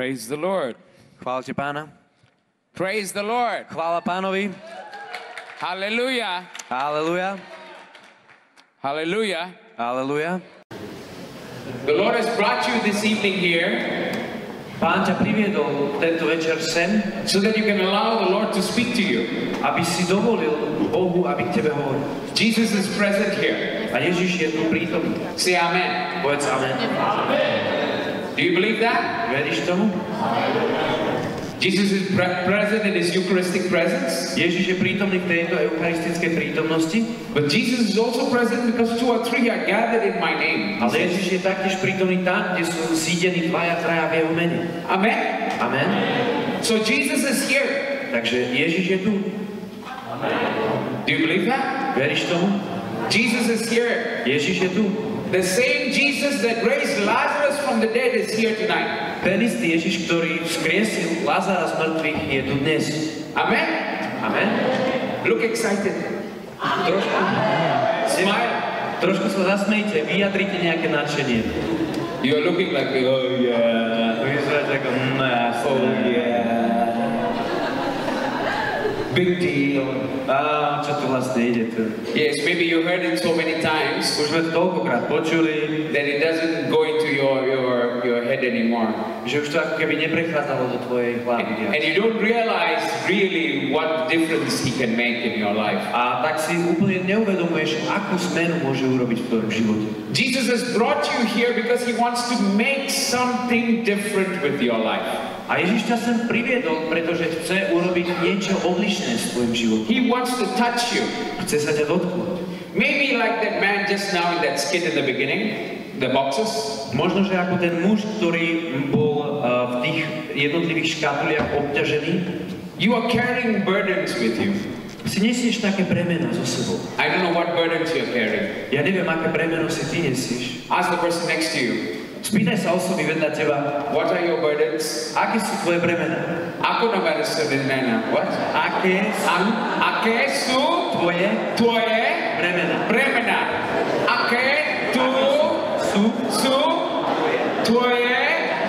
Praise the Lord. Chválte pána. Praise the Lord. Chvála pánovi. Hallelujah. Aleluja. Hallelujah. Aleluja. The Lord has brought you this evening here Pán ťa priviedol tento večer sem, so that you can allow the Lord to speak to you. aby si dovolil Bohu, aby k tebe hovoril. Jesus is present here. A Ježiš je tu prítomný. Say amen. Povedz amen. Do you believe that? Veríš tomu? Jesus is pre- present in his Eucharistic presence. Ježiš je prítomný v tejto eucharistickej prítomnosti, But Jesus is also present because two or three are gathered in my name. ale Ježiš je taktiež prítomný tam, kde sú zídení dvaja, traja v jeho mene. Amen. Amen. So Jesus is here. Takže Ježiš je tu. Do you believe that? Veríš tomu? Jesus is here. Ježiš je tu. The same Jesus that raised Lazarus from the dead is here tonight. Ten istý Ježiš, ktorý vzkriesil Lazara z mŕtvych, je tu dnes. Amen. Amen. Look excited. Trošku, Smile. trošku sa zasmejte, vyjadrite nejaké nadšenie. You're looking like, oh yeah, Vyzeráte ako, mm, jasné. oh yeah. Big deal. Á, čo tu vlastne ide tu? Yes, maybe you heard it so many times Už sme to toľkokrát počuli, that it doesn't go into your, your, your head anymore. že už to ako keby neprechádzalo do tvojej hlavy. viac. And you don't realize really what difference he can make in your life. A tak si úplne neuvedomuješ, akú zmenu môže urobiť v tvojom živote. Jesus has brought you here because he wants to make something different with your life. A Ježiš ťa sem priviedol, pretože chce urobiť niečo odlišné s tvojim životom. He wants to touch you. Chce sa ťa dotknúť. Maybe like that man just now in that skit in the beginning, the boxes. Možno, že ako ten muž, ktorý bol uh, v tých jednotlivých škatuliach obťažený, You are carrying burdens with you. si nesieš také bremeno so sebou. I don't know what burdens you're carrying. Ja neviem, aké bremeno si ty nesieš. Ask the person next to you. Spýtaj sa osoby vedľa teba, What are your burdens? aké sú tvoje bremena? Ako na Venezuela? What? Aké sú A- Aké sú tvoje tvoje bremena? bremena? Aké Sú tvoje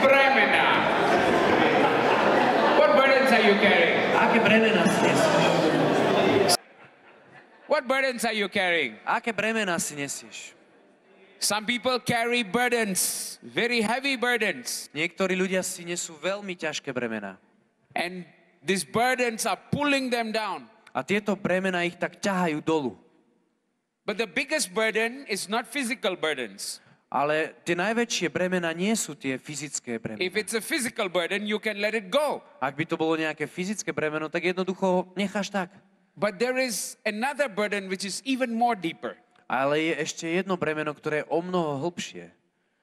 bremena? What burdens are you carrying? Ah, Aké bremena si nesieš? What burdens are you carrying? Ah, Aké bremena si nesieš? Some people carry burdens, very heavy burdens. Niektorí ľudia si nesú veľmi ťažké bremena. And these burdens are pulling them down. A tieto bremena ich tak ťahajú dolu. But the biggest burden is not physical burdens. Ale tie najväčšie bremena nie sú tie fyzické If bremena. it's a physical burden, you can let it go. Ak by to bolo nejaké fyzické bremeno, tak jednoducho ho necháš tak. But there is another burden which is even more deeper. Ale je ešte jedno bremeno, ktoré je o mnoho hlbšie.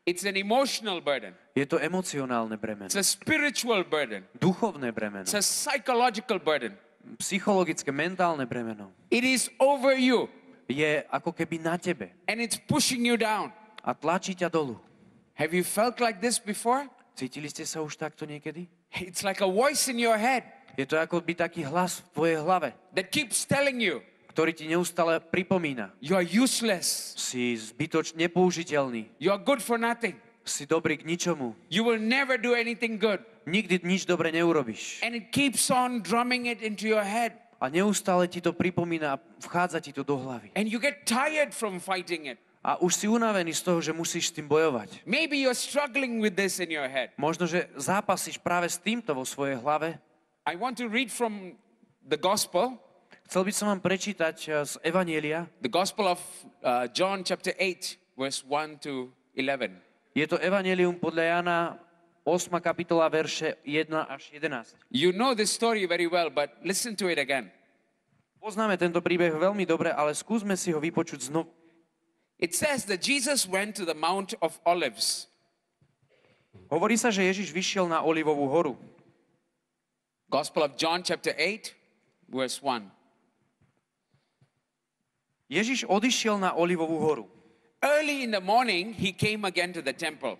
It's an emotional burden. Je to emocionálne bremeno. It's a spiritual burden. Duchovné bremeno. It's a psychological burden. Psychologické, mentálne bremeno. It is over you Je ako keby na tebe and it's pushing you down. A tlačí ťa dolu. Have you felt like this before? Cítili ste sa už takto niekedy? It's like a voice in your head Je to ako by taký hlas v tvojej hlave, that keeps telling you ktorý ti neustále pripomína. you are useless. Si zbytoč nepoužiteľný, You are good for nothing. si dobrý k ničomu, You will never do anything good. nikdy nič dobre neurobiš. And it keeps on drumming it into your head. A neustále ti to pripomína a vchádza ti to do hlavy. And you get tired from fighting it. A už si unavený z toho, že musíš s tým bojovať. Maybe you're struggling with this in your head. Možno, že zápasíš práve s týmto vo svojej hlave. I want to read from the gospel, Chcel by som vám prečítať eh, z Evanielia. the gospel of uh, John chapter 8, verse 1 to 11. Je to Evanielium podľa Jana 8. kapitola, verše 1 až 11. You know this story very well, but listen to it again. Poznáme tento príbeh veľmi dobre, ale skúsme si ho vypočuť znovu. It says that Jesus went to the Mount of Olives. Hovorí sa, že Ježiš vyšiel na Olivovú horu. Gospel of John chapter 8, verse 1. Ježiš odišiel na Olivovú horu. Early in the morning, he came again to the temple.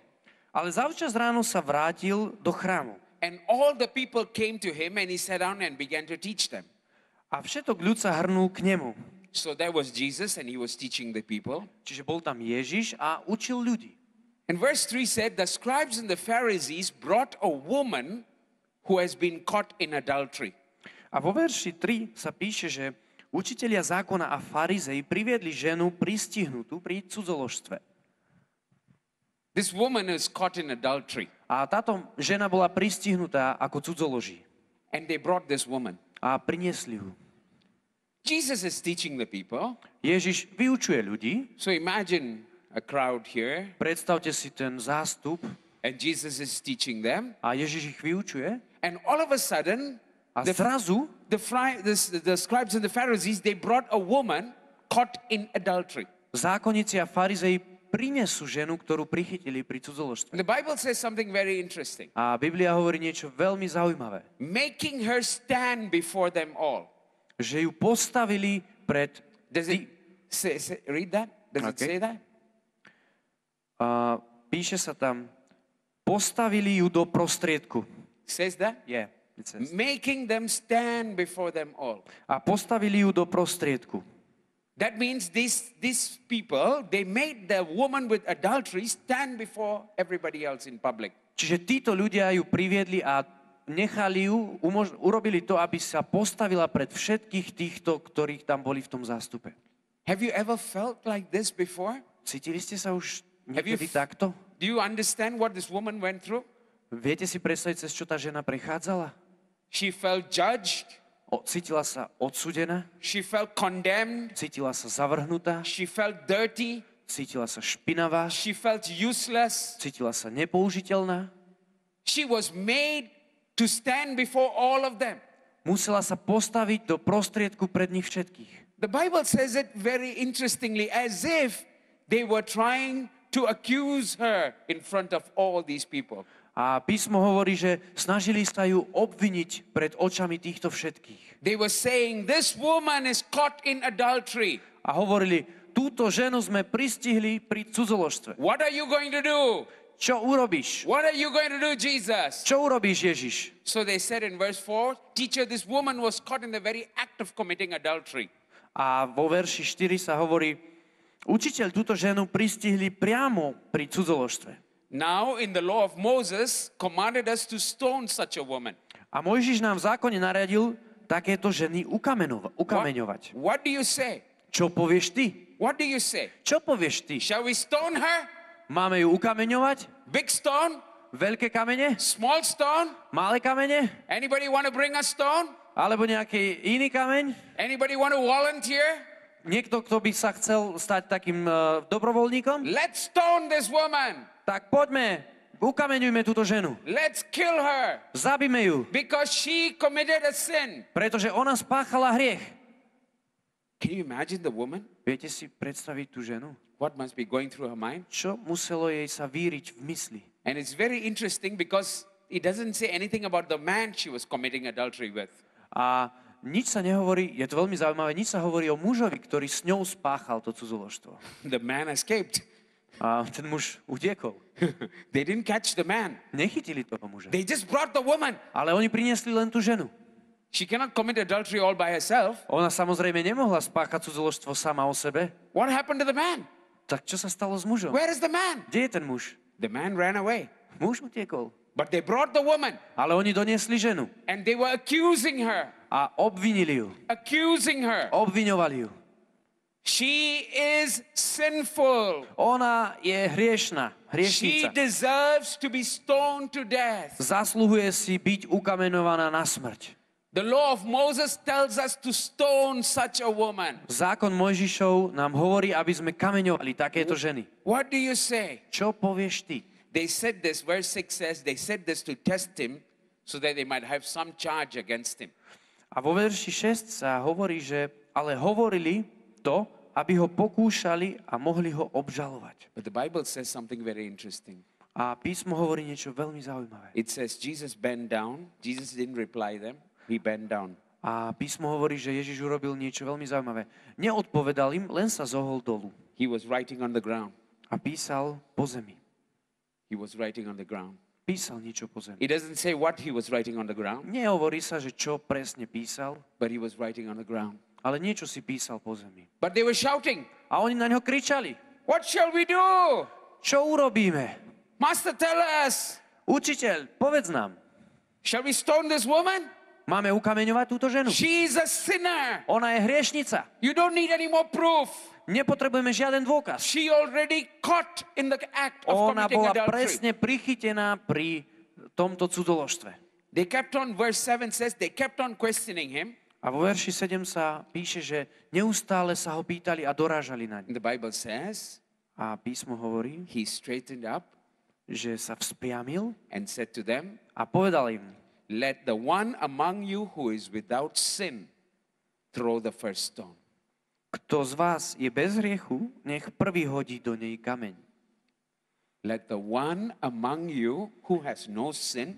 Ale zavčas ráno sa vrátil do chrámu. And all the people came to him, and he sat down and began to teach them. A všetok ľud sa hrnul k nemu. So there was Jesus, and he was teaching the people. Čiže bol tam Ježiš a učil ľudí. And verse 3 said, The scribes and the Pharisees brought a woman who has been caught in adultery. A vo verši 3 sa píše, že učitelia zákona a farizei priviedli ženu pristihnutú pri cudzoložstve. This woman is caught in adultery. A táto žena bola pristihnutá ako cudzoloží. And they brought this woman. A priniesli ju. Jesus is teaching the people. Ježiš vyučuje ľudí. So imagine a crowd here, Predstavte si ten zástup and Jesus is teaching them. a Ježiš ich vyučuje. And all of a sudden, A the, zrazu the, the, the scribes and the Pharisees, they brought a woman caught in adultery. zákonníci a farizei prinesú ženu, ktorú prichytili pri cudzoložstve. The Bible says something very interesting. A Biblia hovorí niečo veľmi zaujímavé. Making her stand before them all. Že ju postavili pred... Does it say, say read that? Does it Okay. say that? A píše sa tam, postavili ju do prostriedku. Says that? Yeah, it says. Making them stand before them all. A postavili ju do prostriedku. That means these, these people, they made the woman with adultery stand before everybody else in public. Čiže títo ľudia ju priviedli a nechali ju, umož- urobili to, aby sa postavila pred všetkých týchto, ktorých tam boli v tom zástupe. Have you ever felt like this before? Cítili ste sa už niekedy f- takto? Do you understand what this woman went through? Viete si predstaviť, cez čo tá žena prechádzala? She felt judged, O, cítila sa odsudená, she felt condemned, cítila sa zavrhnutá, she felt dirty, cítila sa špinavá, she felt useless. cítila sa nepoužiteľná, She was made to stand before all of them. musela sa postaviť do prostriedku pred nich všetkých. The Bible says it very interestingly, as if they were trying to accuse her in front of all these people. A písmo hovorí, že snažili sa ju obviniť pred očami týchto všetkých. They were saying, This woman is caught in adultery. A hovorili, túto ženu sme pristihli pri cudzoložstve. What are you going to do? Čo urobíš? What are you going to do, Jesus? Čo urobíš, Ježiš? So they said in verse 4 Teacher, this woman was caught in the very act of committing adultery. A vo verši 4 sa hovorí, učiteľ túto ženu pristihli priamo pri cudzoložstve. Now, in the law of Moses, commanded us to stone such a woman. A Mojžiš nám v zákone naradil takéto ženy ukamenova- ukameňovať. What do you say? Čo povieš ty? What do you say? Čo povieš ty? Shall we stone her? Máme ju ukameňovať? Big stone? Veľké kamene? Small stone? Malé kamene? Anybody want to bring a stone? Alebo nejaký iný kameň? Anybody want to volunteer? Niekto, kto by sa chcel stať takým uh, dobrovoľníkom? Let's stone this woman. Tak poďme, ukameňujme túto ženu. Let's kill her Zabíme ju, because she committed a sin. pretože ona spáchala hriech. Can you imagine the woman? Viete si predstaviť tú ženu? What must be going through her mind? Čo muselo jej sa víriť v mysli? And it's very interesting because it doesn't say anything about the man she was committing adultery with. A nič sa nehovorí, je to veľmi zaujímavé, nič sa hovorí o mužovi, ktorý s ňou spáchal to cudzoložstvo. The man escaped. A ten muž utiekol. they didn't catch the man. Nechytili toho muža. They just brought the woman. Ale oni priniesli len tú ženu. She cannot commit adultery all by herself. Ona samozrejme nemohla spáchať cudzoložstvo sama o sebe. What happened to the man? Tak čo sa stalo s mužom? Where is the man? Kde je ten muž? The man ran away. Muž utiekol. But they brought the woman Ale oni doniesli ženu and they were accusing her, a obvinili ju. accusing her. Obviňovali ju. She is sinful. Ona je hriešna, She hriešnica. deserves to be stoned to death. Zasluhuje si byť ukamenovaná na smrť. The law of Moses tells us to stone such a woman. Zákon Mojžišov nám hovorí, aby sme kameňovali takéto ženy. What do you say? Čo povieš ty? They said this, verse 6 says, they said this to test him so that they might have some charge against him. A vo verši 6 sa hovorí, že ale hovorili to, aby ho pokúšali a mohli ho obžalovať. But the Bible says something very interesting. A písmo hovorí niečo veľmi zaujímavé. It says Jesus bent down. Jesus didn't reply them. He bent down. A písmo hovorí, že Ježiš urobil niečo veľmi zaujímavé. Neodpovedal im, len sa zohol dolu. He was writing on the ground. A písal po zemi. He was writing on the ground. Písal niečo po zemi. It doesn't say what he was writing on the ground, Nehovorí sa, že čo presne písal, but he was writing on the ground. ale niečo si písal po zemi. But they were shouting, A oni na ňo kričali. What shall we do? čo urobíme? Master, tell us. Učiteľ, povedz nám. Shall we stone this woman? Máme ukameňovať túto ženu? She is a sinner. Ona je hriešnica. You don't need any more proof. Nepotrebujeme žiaden dôkaz. She already caught in the act of Ona bola adultery. presne prichytená pri tomto cudzoložstve. They kept on, verse 7 says, they kept on questioning him. A vo verši 7 sa píše, že neustále sa ho pýtali a dorážali na ňu. And the Bible says, A písmo hovorí, he straightened up že sa vzpriamil and said to them, a povedal im, Let the one among you who is without sin throw the first stone. kto z vás je bez hriechu, nech prvý hodí do nej kameň. Let the one among you who has no sin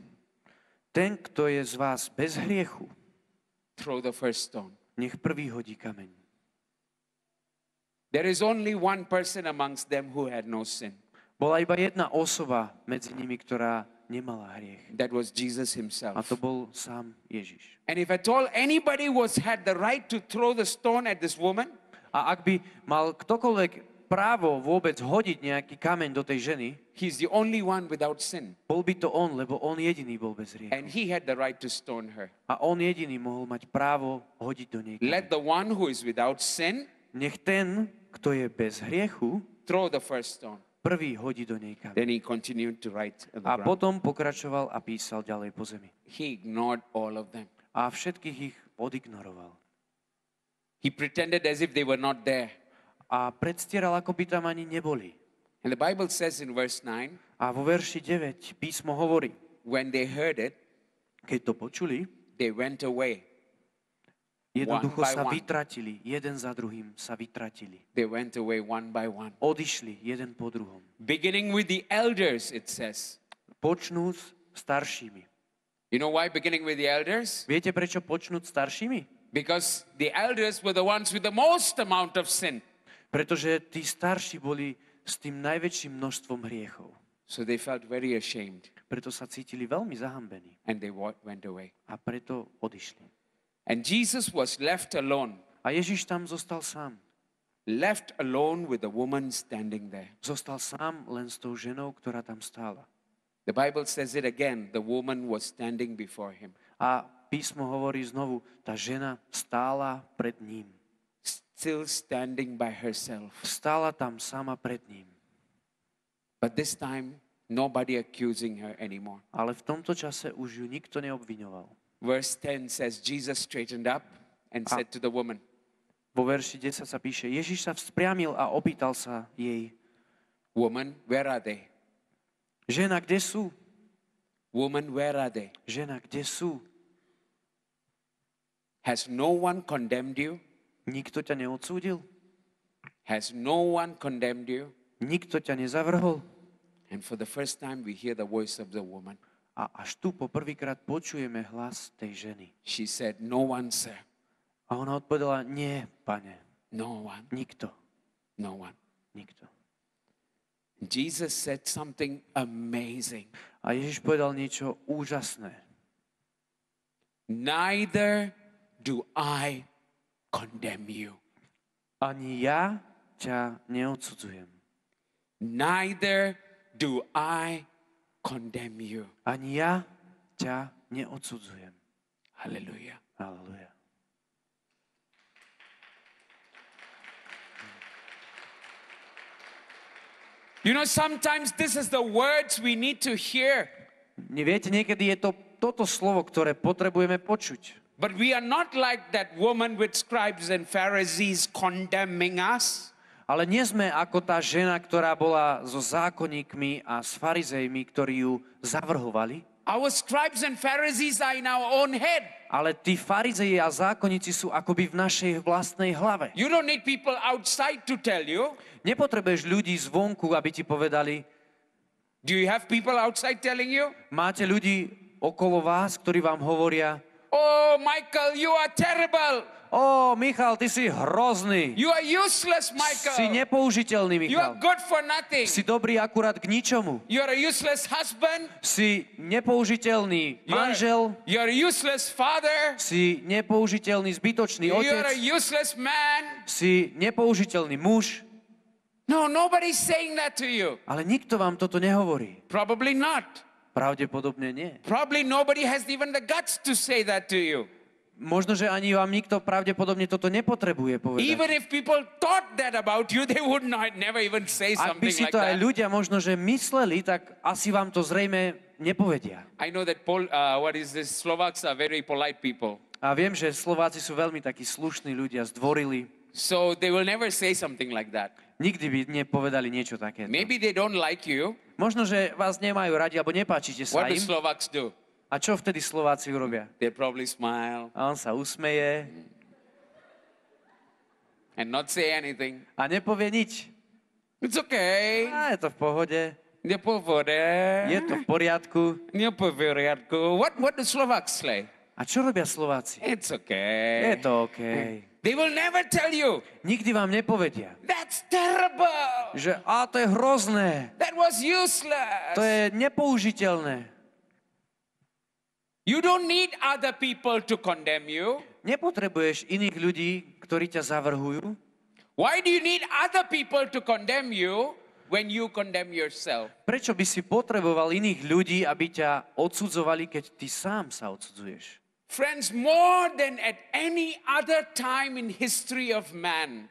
Ten, kto je z vás bez hriechu, throw the first stone. nech prvý hodí kameň. There is only one person amongst them who had no sin. Bola iba jedna osoba medzi nimi, ktorá nemala hriech. That was Jesus A himself. to bol sám Ježiš. And if at all anybody was had the right to throw the stone at this woman, A ak by mal ktokoľvek právo vôbec hodiť nejaký kameň do tej ženy, he's the only one without sin. bol by to on, lebo on jediný bol bez hriechu. And he had the right to stone her. A on jediný mohol mať právo hodiť do nej kameň. Let the one who is without sin Nech ten, kto je bez hriechu, throw the first stone. Prvý hodí do nej kameň. Then he continued to write on the A ground. potom pokračoval a písal ďalej po zemi. He ignored all of them. A všetkých ich odignoroval. He pretended as if they were not there. A predstieral, ako by tam ani neboli. And the Bible says in verse 9, A vo verši 9 písmo hovorí, when they heard it, keď to počuli, they went away. Jednoducho sa vytratili, jeden za druhým sa vytratili. They went away one by one. Odišli jeden po druhom. Beginning with the elders, it says. Počnú s staršími. You know why beginning with the elders? Viete, prečo počnúť staršími? Because the elders were the ones with the most amount of sin. Pretože tí starší boli s tým najväčším množstvom hriechov. So they felt very ashamed Preto sa cítili veľmi zahambení and they went away. a preto odišli. And Jesus was left alone, A Ježiš tam zostal sám. left alone with the woman standing there. Zostal sám len s tou ženou, ktorá tam stála. The Bible says it again the woman was standing before him, A písmo hovorí znovu, tá žena stála pred ním. still standing by herself. Stála tam sama pred ním. But this time, nobody accusing her anymore. Ale v tomto čase už ju nikto neobviňoval. Verse 10 says, Jesus straightened up and said to the woman, Vo verši 10 sa píše, Ježiš sa vzpriamil a opýtal sa jej, Woman, where are they? žena, kde sú? Woman, where are they? Žena, kde sú? Has no one condemned you? Nikto ťa neodsúdil? Has no one condemned you? Nikto ťa nezavrhol? And for the first time, we hear the voice of the woman. A až tu po prvýkrát počujeme hlas tej ženy. She said, No one, sir. A ona odpovedala, nie, pane, No one. nikto, No one. nikto. Jesus said something amazing. A Ježiš povedal niečo úžasné. Neither do I condemn you. Ani ja ťa neodsudzujem. Neither do I condemn you. Ani ja ťa neodsudzujem. Hallelujah. Halleluja. You know, sometimes this is the words we need to hear, Viete, niekedy je to toto slovo, ktoré potrebujeme počuť. but we are not like that woman with scribes and Pharisees condemning us. Ale nie sme ako tá žena, ktorá bola so zákonníkmi a s farizejmi, ktorí ju zavrhovali. Our scribes and Pharisees are in our own head. Ale tí farizeji a zákonníci sú akoby v našej vlastnej hlave. You don't need people outside to tell you. Nepotrebuješ ľudí zvonku, aby ti povedali, Do you have people outside telling you? máte ľudí okolo vás, ktorí vám hovoria, Oh, Michael, you are terrible. O, Michal, ty si hrozný, You are useless, si Michael. nepoužiteľný, You are Michal. good for nothing. Si dobrý akurát k ničomu. You are a useless husband. Si nepoužiteľný You are, manžel, you are useless father. si nepoužiteľný zbytočný You are a otec, useless man. si nepoužiteľný muž. No, nobody's saying that to you. Ale nikto vám toto nehovorí. Probably not. Pravdepodobne nie. Probably nobody has even the guts to say that to you. Možno, že ani vám nikto pravdepodobne toto nepotrebuje povedať. Even if people thought that about you, they would not never even say Ak by something si like to aj that. ľudia možno, že mysleli, tak asi vám to zrejme nepovedia. I know that Pol, uh, what is this? Slovaks are very polite people. A viem, že Slováci sú veľmi takí slušní ľudia, zdvorili. So they will never say something like that. Nikdy by nepovedali niečo také. Maybe they don't like you. Možno, že vás nemajú radi, alebo nepáčite sa What do im. Slovaks do? A čo vtedy Slováci urobia? They probably smile A on sa usmeje and not say anything. a nepovie nič. It's okay. A je to v pohode, Nie povode. je to v poriadku. Nie povoriadku. What, what do Slovaks say? A čo robia Slováci? It's Je okay. to OK. They will never tell you, Nikdy vám nepovedia, that's terrible. že a to je hrozné, That was useless. to je nepoužiteľné. You don't need other people to condemn you. Nepotrebuješ iných ľudí, ktorí ťa zavrhujú. Why do you need other people to condemn you when you condemn yourself? Prečo by si potreboval iných ľudí, aby ťa odsudzovali, keď ty sám sa odsudzuješ? Friends, more than at any other time in history of man,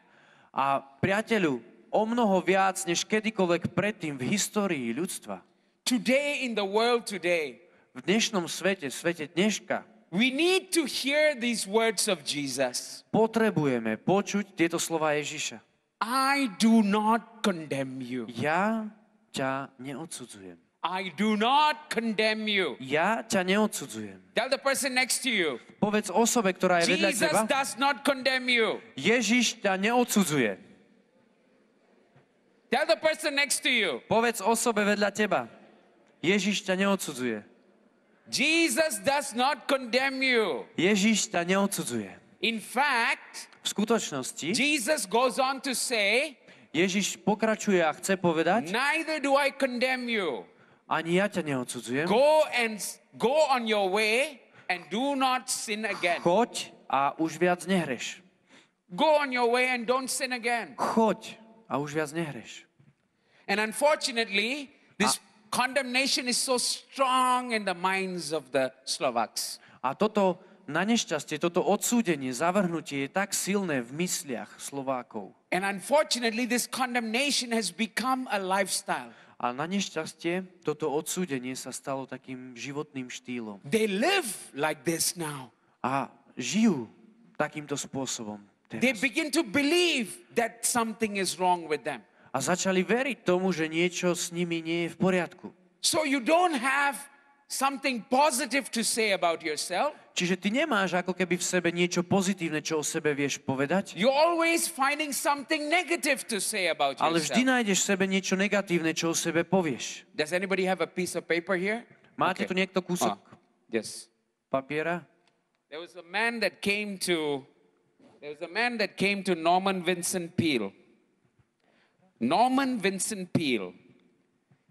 A priateľu, o mnoho viac než kedykoľvek predtým v histórii ľudstva, today in the world today, v dnešnom svete, svete dneška, we need to hear these words of Jesus. potrebujeme počuť tieto slova Ježiša. I do not condemn you. Ja ťa neodsudzujem. I do not condemn you. Ja ťa neodsudzujem. Tell the person next to you. Povedz osobe, ktorá je vedľa Jesus teba, does not condemn you. Ježiš ťa neodsudzuje. Tell the person next to you. Povedz osobe vedľa teba, Ježiš ťa neodsudzuje. Jesus does not condemn you. Ježiš ťa neodsudzuje. In fact, V skutočnosti Jesus goes on to say, Ježiš pokračuje a chce povedať, Neither do I condemn you. ani ja ťa neodsudzujem. Go and go on your way and do not sin again. Choď a už viac nehreš. Go on your way and don't sin again. Choď a už viac nehreš. And unfortunately, this condemnation is so strong in the minds of the Slovaks. A toto na nešťastie, toto odsúdenie, zavrhnutie je tak silné v mysliach Slovákov. And unfortunately, this condemnation has become a lifestyle. A na nešťastie toto odsúdenie sa stalo takým životným štýlom. They live like this now. A žijú takýmto spôsobom. They Teraz. begin to believe that something is wrong with them. A začali veriť tomu, že niečo s nimi nie je v poriadku. So you don't have something positive to say about yourself. Čiže ty nemáš ako keby v sebe niečo pozitívne, čo o sebe vieš povedať, You're always finding something negative to say about ale vždy yourself. nájdeš v sebe niečo negatívne, čo o sebe povieš. Does anybody have a piece of paper here? Máte tu niekto kúsok Ah, yes. papiera? There was a man that came to there was a man that came to Norman Vincent Peale. Norman Vincent Peale.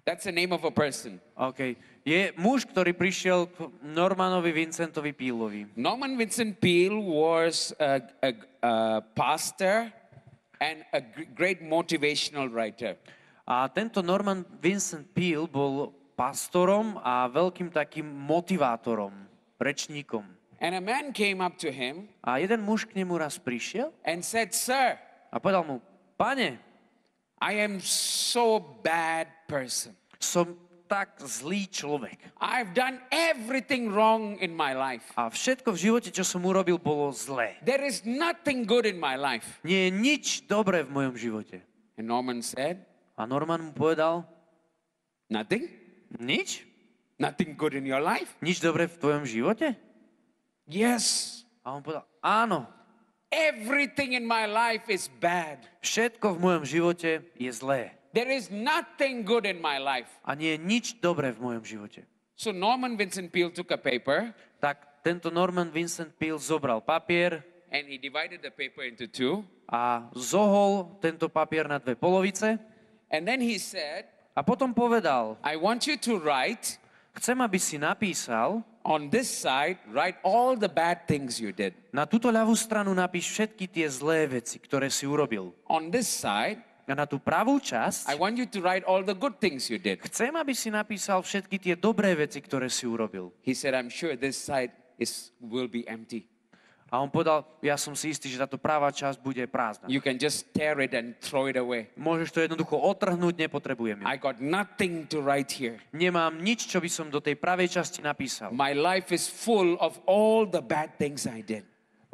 That's the name of a person. OK. Je muž, ktorý prišiel k Normanovi Vincentovi Pílovi. Norman Vincent Peale was a, a, a pastor and a great motivational writer. A tento Norman Vincent Peale bol pastorom a veľkým takým motivátorom, rečníkom. And a man came up to him A jeden muž k nemu raz prišiel and said, Sir, a povedal mu, pane, I am so bad person. som tak zlý človek. I've done everything wrong in my life. A všetko v živote, čo som urobil, bolo zlé. There is nothing good in my life. Nie je nič dobré v mojom živote. And Norman said, A Norman mu povedal, Nothing? nič? Nothing good in your life? Nič dobré v tvojom živote? Yes. A on povedal, áno, Everything in my life is bad. všetko v mojom živote je zlé. There is nothing good in my life. A nie je nič dobré v mojom živote. So Norman Vincent Peale took a paper Tak tento Norman Vincent Peale zobral papier and he divided the paper into two. a zohol tento papier na dve polovice And then he said, a potom povedal, I want you to write chcem, aby si napísal, on this side, write all the bad things you did. na túto ľavú stranu napíš všetky tie zlé veci, ktoré si urobil. On this side, A na tú pravú časť I want you to write all the good things you did. chcem, aby si napísal všetky tie dobré veci, ktoré si urobil. He said, I'm sure this side is, will be empty. A on povedal, ja som si istý, že táto práva časť bude prázdna. You can just tear it and throw it away. Môžeš to jednoducho otrhnúť, nepotrebujem ju. I got nothing to write here. Nemám nič, čo by som do tej pravej časti napísal. My life is full of all the bad things I did.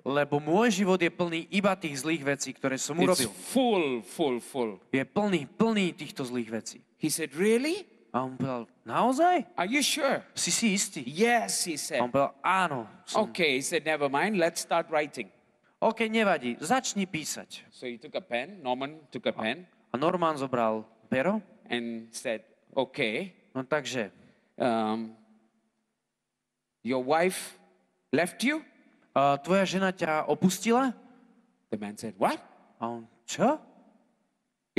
Lebo môj život je plný iba tých zlých vecí, ktoré som It's urobil. full, full, full. Je plný, plný týchto zlých vecí. He said, Really? A on povedal, naozaj? Are you sure? Si si istý? Yes, he A said. on povedal, áno. Som. Okay, he said, Never mind, let's start writing. OK, nevadí, začni písať. So he took a pen, Norman took a pen, A Norman zobral pero, and said, Okay, no takže, um, your wife left you? a tvoja žena ťa opustila? The man said, What? A on, čo?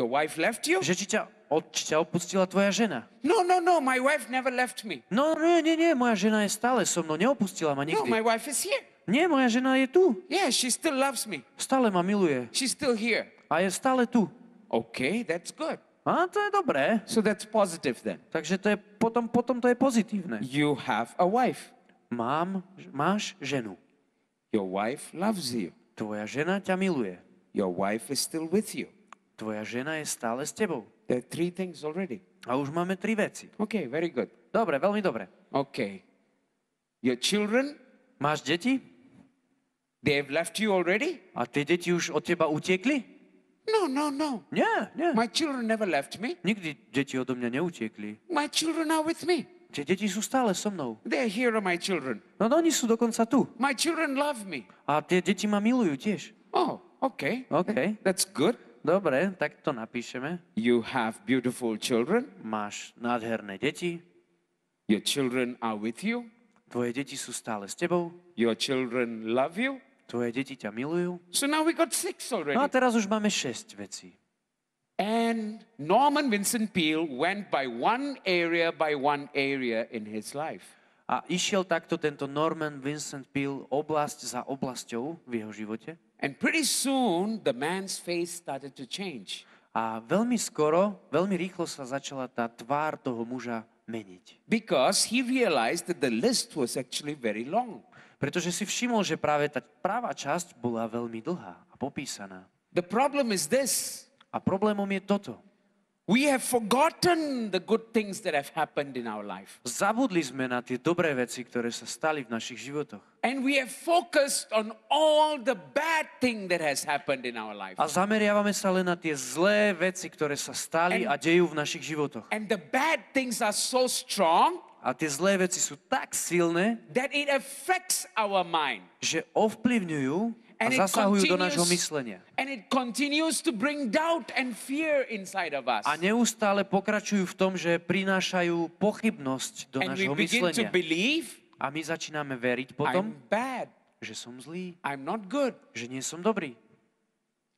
Your wife left you? Že či ťa, ťa opustila tvoja žena? No, no, no, my wife never left me. No, nie, nie, nie, moja žena je stále so mnou, neopustila ma No, my nikdy. wife is here. Nie, moja žena je tu, Yeah, she still loves me. stále ma miluje She's still here. a je stále tu. Okay, that's good. A to je dobré. So that's positive then. Takže to je, potom, potom to je pozitívne. You have a wife. Mám, máš ženu. Your wife loves you. Tvoja žena ťa miluje. Your wife is still with you. Tvoja žena je stále s tebou. There are three things already. A už máme tri veci. Okay, very good. Dobre, veľmi dobre. Okay. Your children, Máš deti? they have left you already? A tie deti už od teba utiekli? No, no, no. Nie, nie. My children never left me. Nikdy deti odo mňa neutiekli. My children are with me. Tie deti sú stále so mnou. They're here, are my children. No oni sú dokonca tu. My children love me. A tie deti ma milujú tiež. Oh, okay. OK. That's good. Dobre, tak to napíšeme. You have beautiful children. Máš nádherné deti. Your children are with you. Tvoje deti sú stále s tebou. Your children love you. Tvoje deti ťa milujú. So now we got six already. No a teraz už máme šesť vecí. And Norman Vincent Peale went by one area by one area in his life. A išiel takto tento Norman Vincent Peale oblasť za oblasťou v jeho živote. And pretty soon the man's face started to change. A veľmi skoro, veľmi rýchlo sa začala tá tvár toho muža meniť. Because he realized that the list was actually very long. Pretože si všimol, že práve tá práva časť bola veľmi dlhá a popísaná. The problem is this A problémom je toto. We have forgotten the good things that have happened in our life. Zabudli sme na tie dobré veci, ktoré sa stali v našich životoch. And we have focused on all the bad thing that has happened in our life. A zameriavame sa len na tie zlé veci, ktoré sa stali a dejú v našich životoch. And the bad things are so strong A tie zlé veci sú tak silné, that it affects our mind. že ovplyvňujú a zasahujú do nášho myslenia. and it continues to bring doubt and fear inside of us. A neustále pokračujú v tom, že prinášajú pochybnosť do And we nášho begin to myslenia. believe A my začíname veriť potom, I'm bad, že som zlý, I'm not good. že nie som dobrý.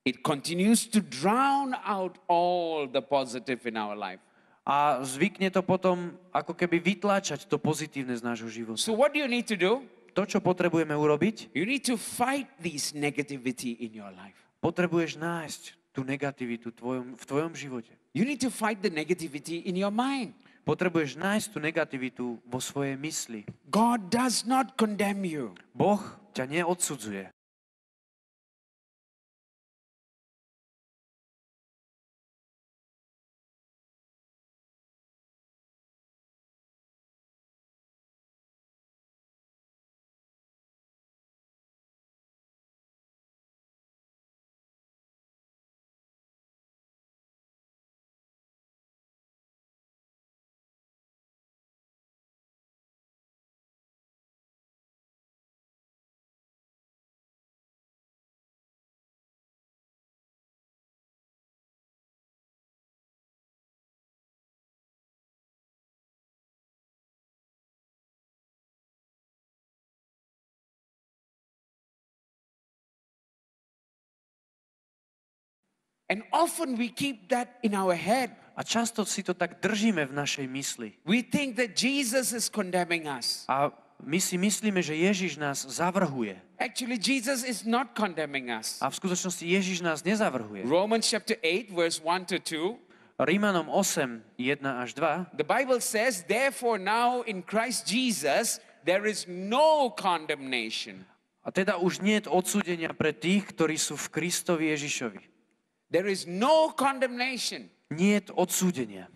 It continues to drown out all the positive in our life. A zvykne to potom ako keby vytláčať to pozitívne z nášho života. So, what do you need to do? To, čo potrebujeme urobiť, You need to fight this negativity in your life. potrebuješ nájsť tú negativitu tvojom, v tvojom živote. You need to fight the negativity in your mind. Potrebuješ nájsť tú negativitu vo svojej mysli. God does not condemn you. Boh ťa neodsudzuje. And often we keep that in our head. A často si to tak držíme v našej mysli. We think that Jesus is condemning us. A my si myslíme, že Ježiš nás zavrhuje. Actually, Jesus is not condemning us. A v skutočnosti Ježiš nás nezavrhuje. Romans chapter 8, verse 1 to 2. Rímanom 8, 1 až 2 The Bible says, Therefore, now in Christ Jesus, there is no condemnation. A teda už nie je odsúdenia pre tých, ktorí sú v Kristovi Ježišovi. There is no condemnation. Je odsúdenia.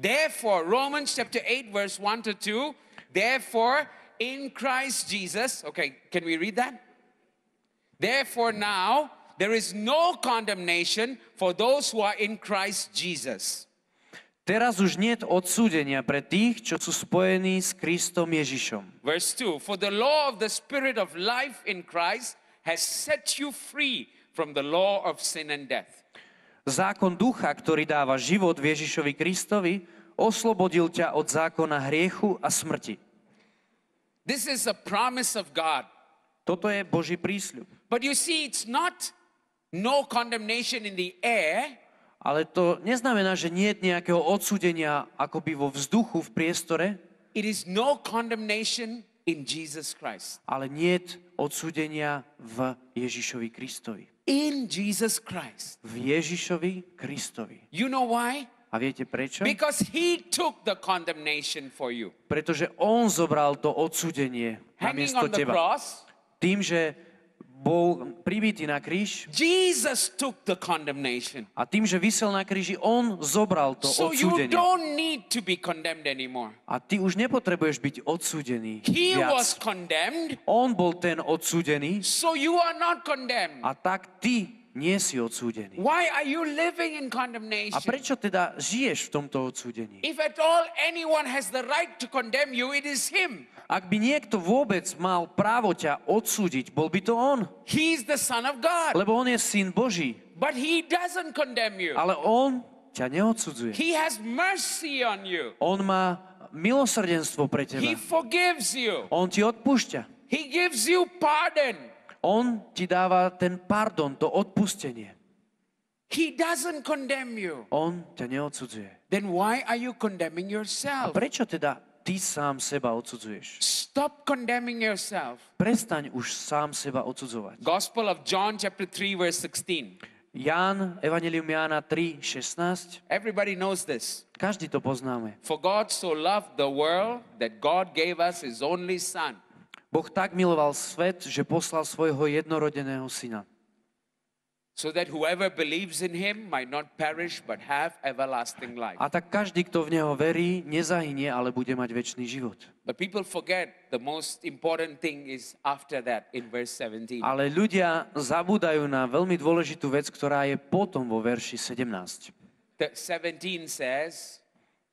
Therefore, Romans chapter 8, verse 1 to 2, therefore, in Christ Jesus, okay, can we read that? Therefore, now there is no condemnation for those who are in Christ Jesus. Teraz už nie je odsúdenia pre tých, čo sú spojení s Kristom Ježišom. Verse 2 For the law of the Spirit of life in Christ has set you free from the law of sin and death. Zákon ducha, ktorý dáva život Ježišovi Kristovi, oslobodil ťa od zákona hriechu a smrti. This is a promise of God. Toto je Boží prísľub. But you see, it's not no condemnation in the air, Ale to neznamená, že nie je nejakého odsúdenia akoby vo vzduchu, v priestore, it is no condemnation in Jesus Christ. ale nie je odsúdenia v Ježišovi Kristovi. In Jesus Christ. V Ježišovi Kristovi. You know why? A viete prečo? Because he took the condemnation for you. Pretože On zobral to odsúdenie Hanging namiesto on the teba. cross, Tým, že bol pribitý na kríž Jesus took the condemnation. a tým, že vysel na kríži, On zobral to So you odsúdenie. don't need to be condemned anymore. A ty už nepotrebuješ byť odsúdený He was viac. condemned, On bol ten odsúdený so you are not condemned. a tak ty nie si odsúdený. Why are you living in A condemnation? prečo teda žiješ v tomto odsúdení? If at all anyone has the right to condemn you, it is him. Ak by niekto vôbec mal právo ťa odsúdiť, bol by to on. He's the Son of God. Lebo on je syn Boží. But he doesn't condemn you. Ale on ťa neodsudzuje. He has mercy on you. On má milosrdenstvo pre He teba. forgives you. On ti odpúšťa. He gives you pardon. On ti dáva ten pardon, to odpustenie. He doesn't condemn you. On ťa neodsudzuje. Then why are you condemning A yourself? prečo teda ty sám seba odsudzuješ? Stop condemning yourself. Prestaň už sám seba odsudzovať. Gospel of John, chapter 3, verse 16. Ján, Evangelium Jána 3, 16. Everybody knows this. Každý to poznáme. For God so loved the world that God gave us his only Son, Boh tak miloval svet, že poslal svojho jednorodeného syna. so that whoever believes in him might not perish but have everlasting life. A tak každý, kto v Neho verí, nezahynie, ale bude mať väčší život. But people forget the most important thing is after that in verse 17. Ale ľudia zabúdajú na veľmi dôležitú vec, ktorá je potom vo verši 17. The 17 says,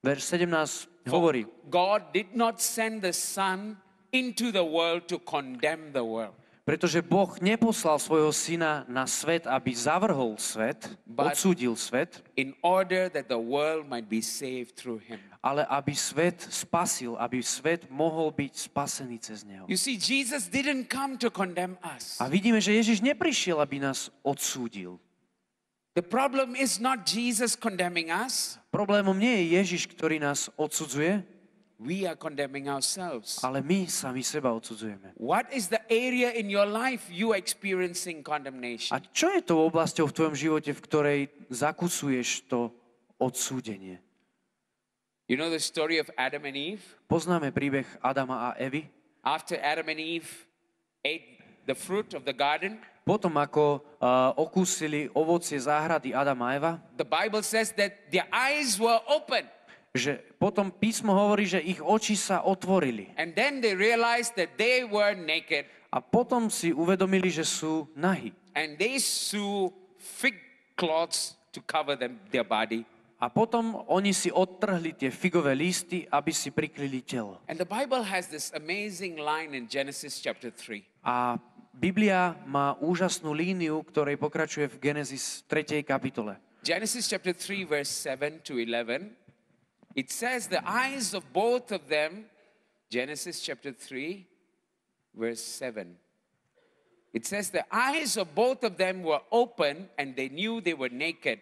Verš 17 "For hovorí, God did not send the Son into the world to condemn the world, pretože Boh neposlal svojho syna na svet, aby zavrhol svet, But- odsúdil svet, in order that the world might be saved through him. ale aby svet spasil, aby svet mohol byť spasený cez neho. You see, Jesus didn't come to condemn us. A vidíme, že Ježiš neprišiel, aby nás odsúdil. The problem is not Jesus condemning us, Problémom nie je Ježiš, ktorý nás odsudzuje, we are condemning ourselves. ale my sami seba odsudzujeme. What is the area in your life you are experiencing A condemnation? čo je tou oblasťou v tvojom živote, v ktorej zakusuješ to odsúdenie? You know the story of Adam and Eve? Poznáme príbeh Adama a Evy. After Adam and Eve ate the fruit of the garden, Potom, ako uh, okúsili ovocie záhrady Adama a Eva, the Bible says that their eyes were open. Že potom písmo hovorí, že ich oči sa otvorili. And then they realized that they were naked A potom si uvedomili, že sú nahy. and they sew fig cloths to cover them, their body. A potom oni si odtrhli tie figové listy, aby si prikryli telo. And the Bible has this amazing line in Genesis chapter 3. A Biblia má úžasnú líniu, ktorej pokračuje v Genesis 3. kapitole. Genesis chapter 3, verse 7 to 11. It says, The eyes of both of them, Genesis chapter 3, verse 7. It says, The eyes of both of them were open, and they knew they were naked,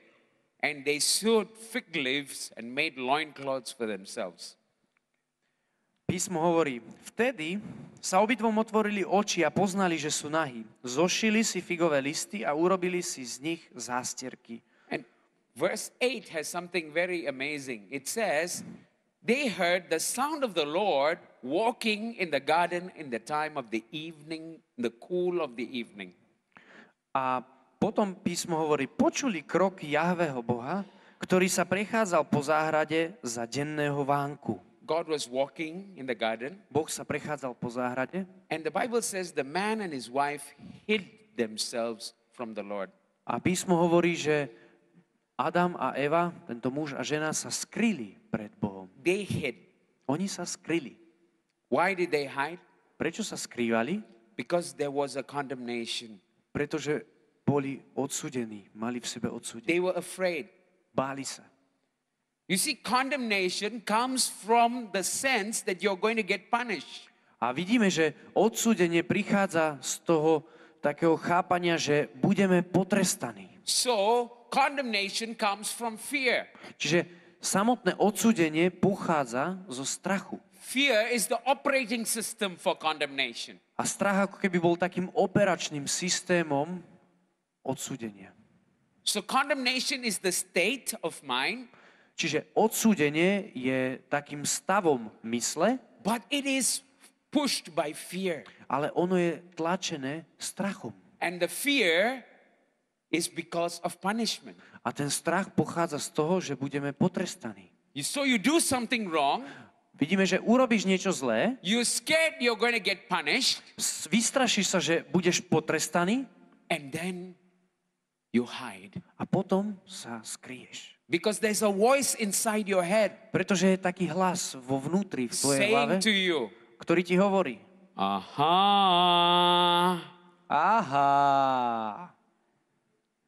and they sewed fig leaves and made loincloths for themselves. Písmo hovorí, vtedy sa obidvom otvorili oči a poznali, že sú nahí. Zošili si figové listy a urobili si z nich zástierky. Verse 8 has something very amazing. It says, They heard the sound of the Lord walking in the garden in the time of the evening, the cool of the evening. A potom písmo hovorí, počuli krok Jahveho Boha, ktorý sa prechádzal po záhrade za denného vánku. God was walking in the garden, Boh sa prechádzal po záhrade and the Bible says the man and his wife hid themselves from the Lord. a písmo hovorí, že Adam a Eva, tento muž a žena sa skryli pred Bohom. They hid. Oni sa skryli. Why did they hide? Prečo sa skrývali? Because there was a condemnation. Pretože boli odsudení, mali v sebe odsudenie. They were afraid. Báli sa. You see, condemnation comes from the sense that you're going to get punished. A vidíme, že odsúdenie prichádza z toho takého chápania, že budeme potrestaní. So, condemnation comes from fear. Čiže samotné odsúdenie pochádza zo strachu. Fear is the operating system for condemnation. A strach ako keby bol takým operačným systémom odsúdenia. So, condemnation is the state of mind, Čiže odsúdenie je takým stavom mysle, but it is pushed by fear. ale ono je tlačené strachom. And the fear is because of punishment. A ten strach pochádza z toho, že budeme potrestaní. You, so, you do something wrong, Vidíme, že urobíš niečo zlé, you're scared you're going to get punished, vystrašíš sa, že budeš potrestaný and then you hide. a potom sa skryješ. Because there's a voice inside your head Pretože je taký hlas vo vnútri, v tvojej hlave, to you, ktorý ti hovorí. Aha, Aha,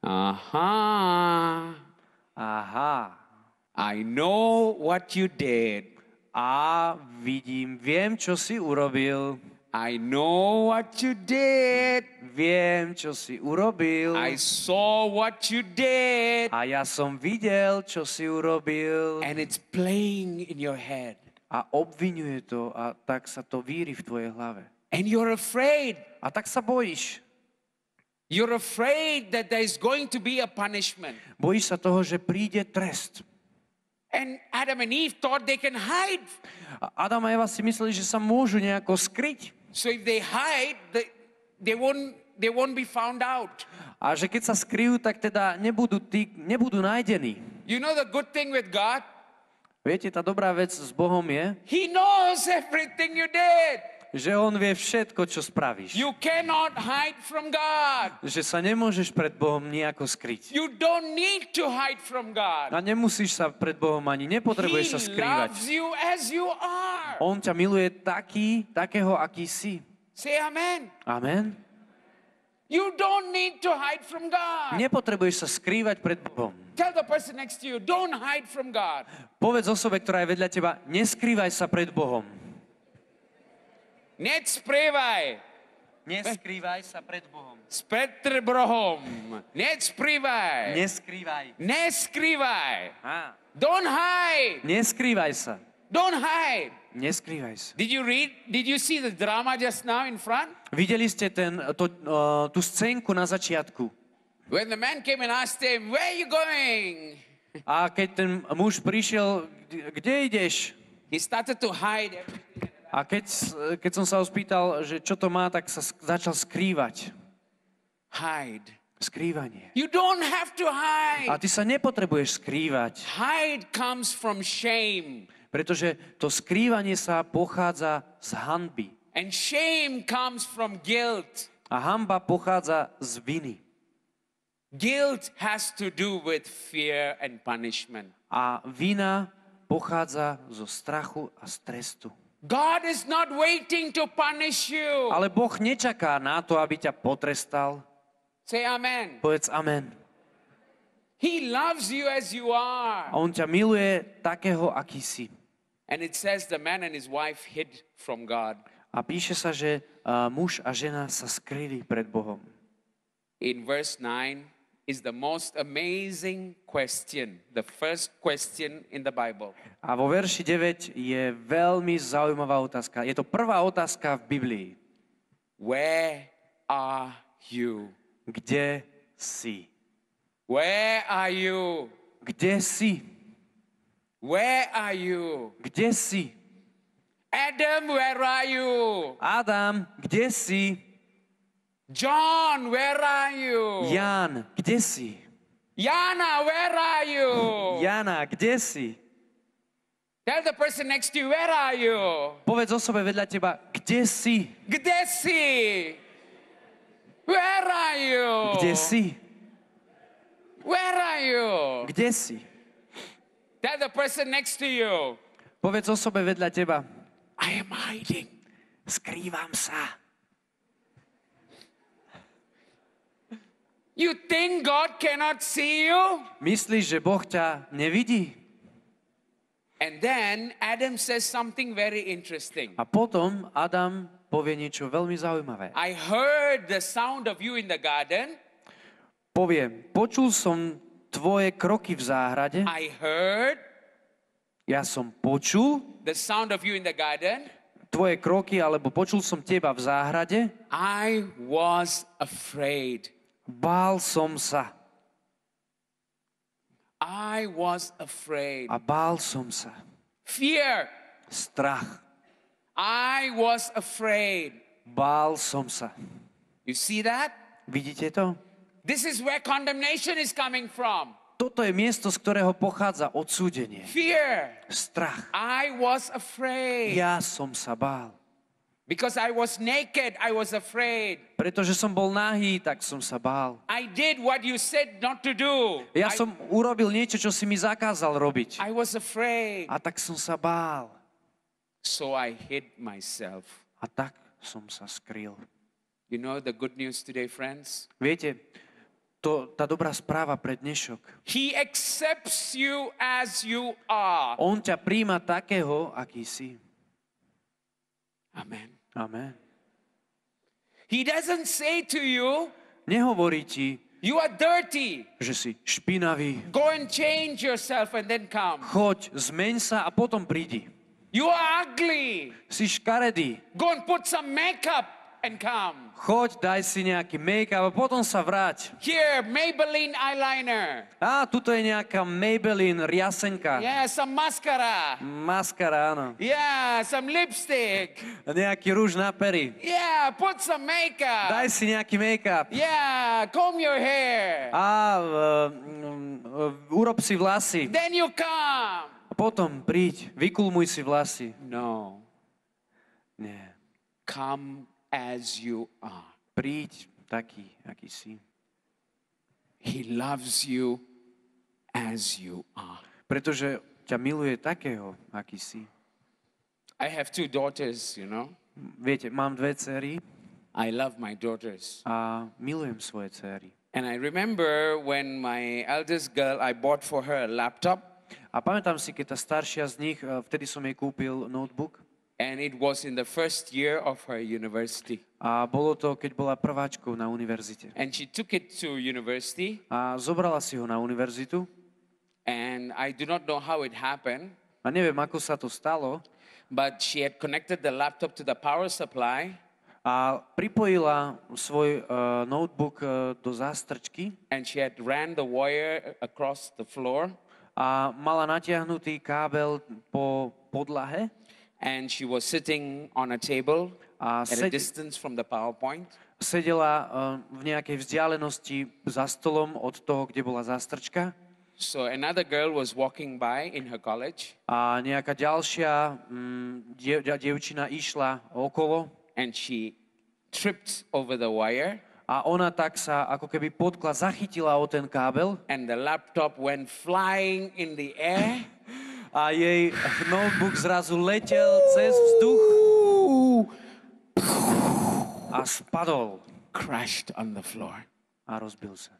aha, aha. I know what you did. A vidím, viem, čo si urobil. I know what you did. Viem, čo si urobil. I saw what you did. A ja som videl, čo si urobil. And it's playing in your head. A obvinuje to a tak sa to víri v tvojej hlave. And you're afraid. A tak sa bojíš. You're afraid that there's going to be a punishment. Bojíš sa toho, že príde trest. And Adam and Eve thought they can hide. A Adam a Eva si mysleli, že sa môžu nejako skryť. So if they hide, they, they, won't, they won't be found out. A že keď sa skryjú, tak teda nebudú, tí, nebudú nájdení. You know the good thing with God? Viete, tá dobrá vec s Bohom je, He knows everything you did. Že On vie všetko, čo spravíš. You cannot hide from God. Že sa nemôžeš pred Bohom nejako skryť. You don't need to hide from God. A nemusíš sa pred Bohom ani, nepotrebuješ sa He skrývať. loves you as you are. On ťa miluje taký, takého, aký si. Say amen. Amen. You don't need to hide from God. Nepotrebuješ sa skrývať pred Bohom. Tell the person next to you, don't hide from God. Povedz osobe, ktorá je vedľa teba, neskrývaj sa pred Bohom. Nec sprevaj. Neskrývaj sa pred Bohom. S Petrbrohom. Nec sprevaj. Neskrývaj. Neskrývaj. Á. Don't hide. Neskrývaj sa. Don't hide. Neskrývaj sa. Did you read? Did you see the drama just now in front? Videli ste ten, to, uh, tú scénku na začiatku. When the man came and asked him, Where are you going? A keď ten muž prišiel, kde ideš? He started to hide everything. A keď, keď som sa ho spýtal, že čo to má, tak sa začal skrývať. Hide. Skrývanie. You don't have to hide. A ty sa nepotrebuješ skrývať, Hide comes from shame. pretože to skrývanie sa pochádza z hanby. And shame comes from guilt. A hamba pochádza z viny. Guilt has to do with fear and punishment. A vina pochádza zo strachu a z trestu. God is not waiting to punish you. Ale Boh nečaká na to, aby ťa potrestal. Say amen. Povedz amen. He loves you as you are. A on ťa miluje takého, aký si. And it says the man and his wife hid from God. A píše sa, že uh, muž a žena sa skryli pred Bohom. In verse 9, is the most amazing question, the first question in the Bible. A vo verši 9 je veľmi zaujímavá otázka. Je to prvá otázka v Biblii. Where are you? Kde si? Where are you? Kde si? Where are you? Kde si? Adam, where are you? Adam, kde si? John, where are you? Jan, kde si? Yana, where are you? Jana, kde si? Tell the person next to you, where are you? Povedz osobe vedľa teba, kde si? Kde si? Where are you? Kde si? Where are you? Kde si? Tell the person next to you, Povedz osobe vedľa teba, I am hiding. skrývam sa. You think God cannot see you? Myslíš, že Boh ťa nevidí? And then Adam says something very interesting. A potom Adam povie niečo veľmi zaujímavé. I heard the sound of you in the garden. Povie, počul som tvoje kroky v záhrade, I heard ja som počul the sound of you in the garden. tvoje kroky, alebo počul som teba v záhrade, I was afraid. Bál som sa I was afraid. a bál som sa. Fear. Strach. I was afraid. Bál som sa. You see that? Vidíte to? This is where condemnation is coming from. Toto je miesto, z ktorého pochádza odsúdenie. Fear. Strach. I was afraid. Ja som sa bál. Because I was naked, I was afraid. Pretože som bol nahý, tak som sa bál. I did what you said not to do. Ja I, som urobil niečo, čo si mi zakázal robiť. I was afraid. A tak som sa bál. So I hid myself. A tak som sa skryl. You know the good news today, friends? Viete, to, tá dobrá správa pre dnešok. He accepts you as you are. On ťa príjma takého, aký si. Amen. Amen. He doesn't say to you, Nehovorí ti, you are dirty. že si špinavý. Go and change yourself and then come. Choď, zmeň sa a potom prídi. You are ugly. Si škaredý. Go and put some makeup and come. Choď, daj si nejaký make-up a potom sa vráť. Here, Maybelline eyeliner. Á, tuto je nejaká Maybelline riasenka. Yeah, some mascara. Maskara, áno. Yeah, some lipstick. Nejaký rúž na pery. Yeah, put some makeup. Daj si nejaký make-up. Yeah, comb your hair. A uh, uh, urob si vlasy. Then you come. A potom príď, vykulmuj si vlasy. No, Nie. come as you are. Príď taký, aký si. He loves you as you are. Pretože ťa miluje takého, aký si. I have two daughters, you know. Viete, mám dve cery I love my daughters. a milujem svoje cery. And I remember when my eldest girl, I bought for her a laptop, A pamätám si, keď tá staršia z nich, eh, vtedy som jej kúpil notebook and it was in the first year of her university. a bolo to, keď bola prváčkou na univerzite. And she took it to university, A zobrala si ho na univerzitu. And I do not know how it happened, a neviem, ako sa to stalo, but she had connected the laptop to the power supply, a pripojila svoj uh, notebook uh, do zástrčky. And she had ran the wire across the floor, a mala natiahnutý kábel po podlahe and she was sitting on a table a at a distance from the PowerPoint. sedela uh, v nejakej vzdialenosti za stolom od toho, kde bola zástrčka. So another girl was walking by in her college, a nejaká ďalšia mm, diev, dievčina išla okolo. And she tripped over the wire, a ona tak sa ako keby potkla, zachytila o ten kábel. And the laptop went flying in the air. a jej notebook zrazu letel cez vzduch a spadol crashed on the floor. a rozbil sa.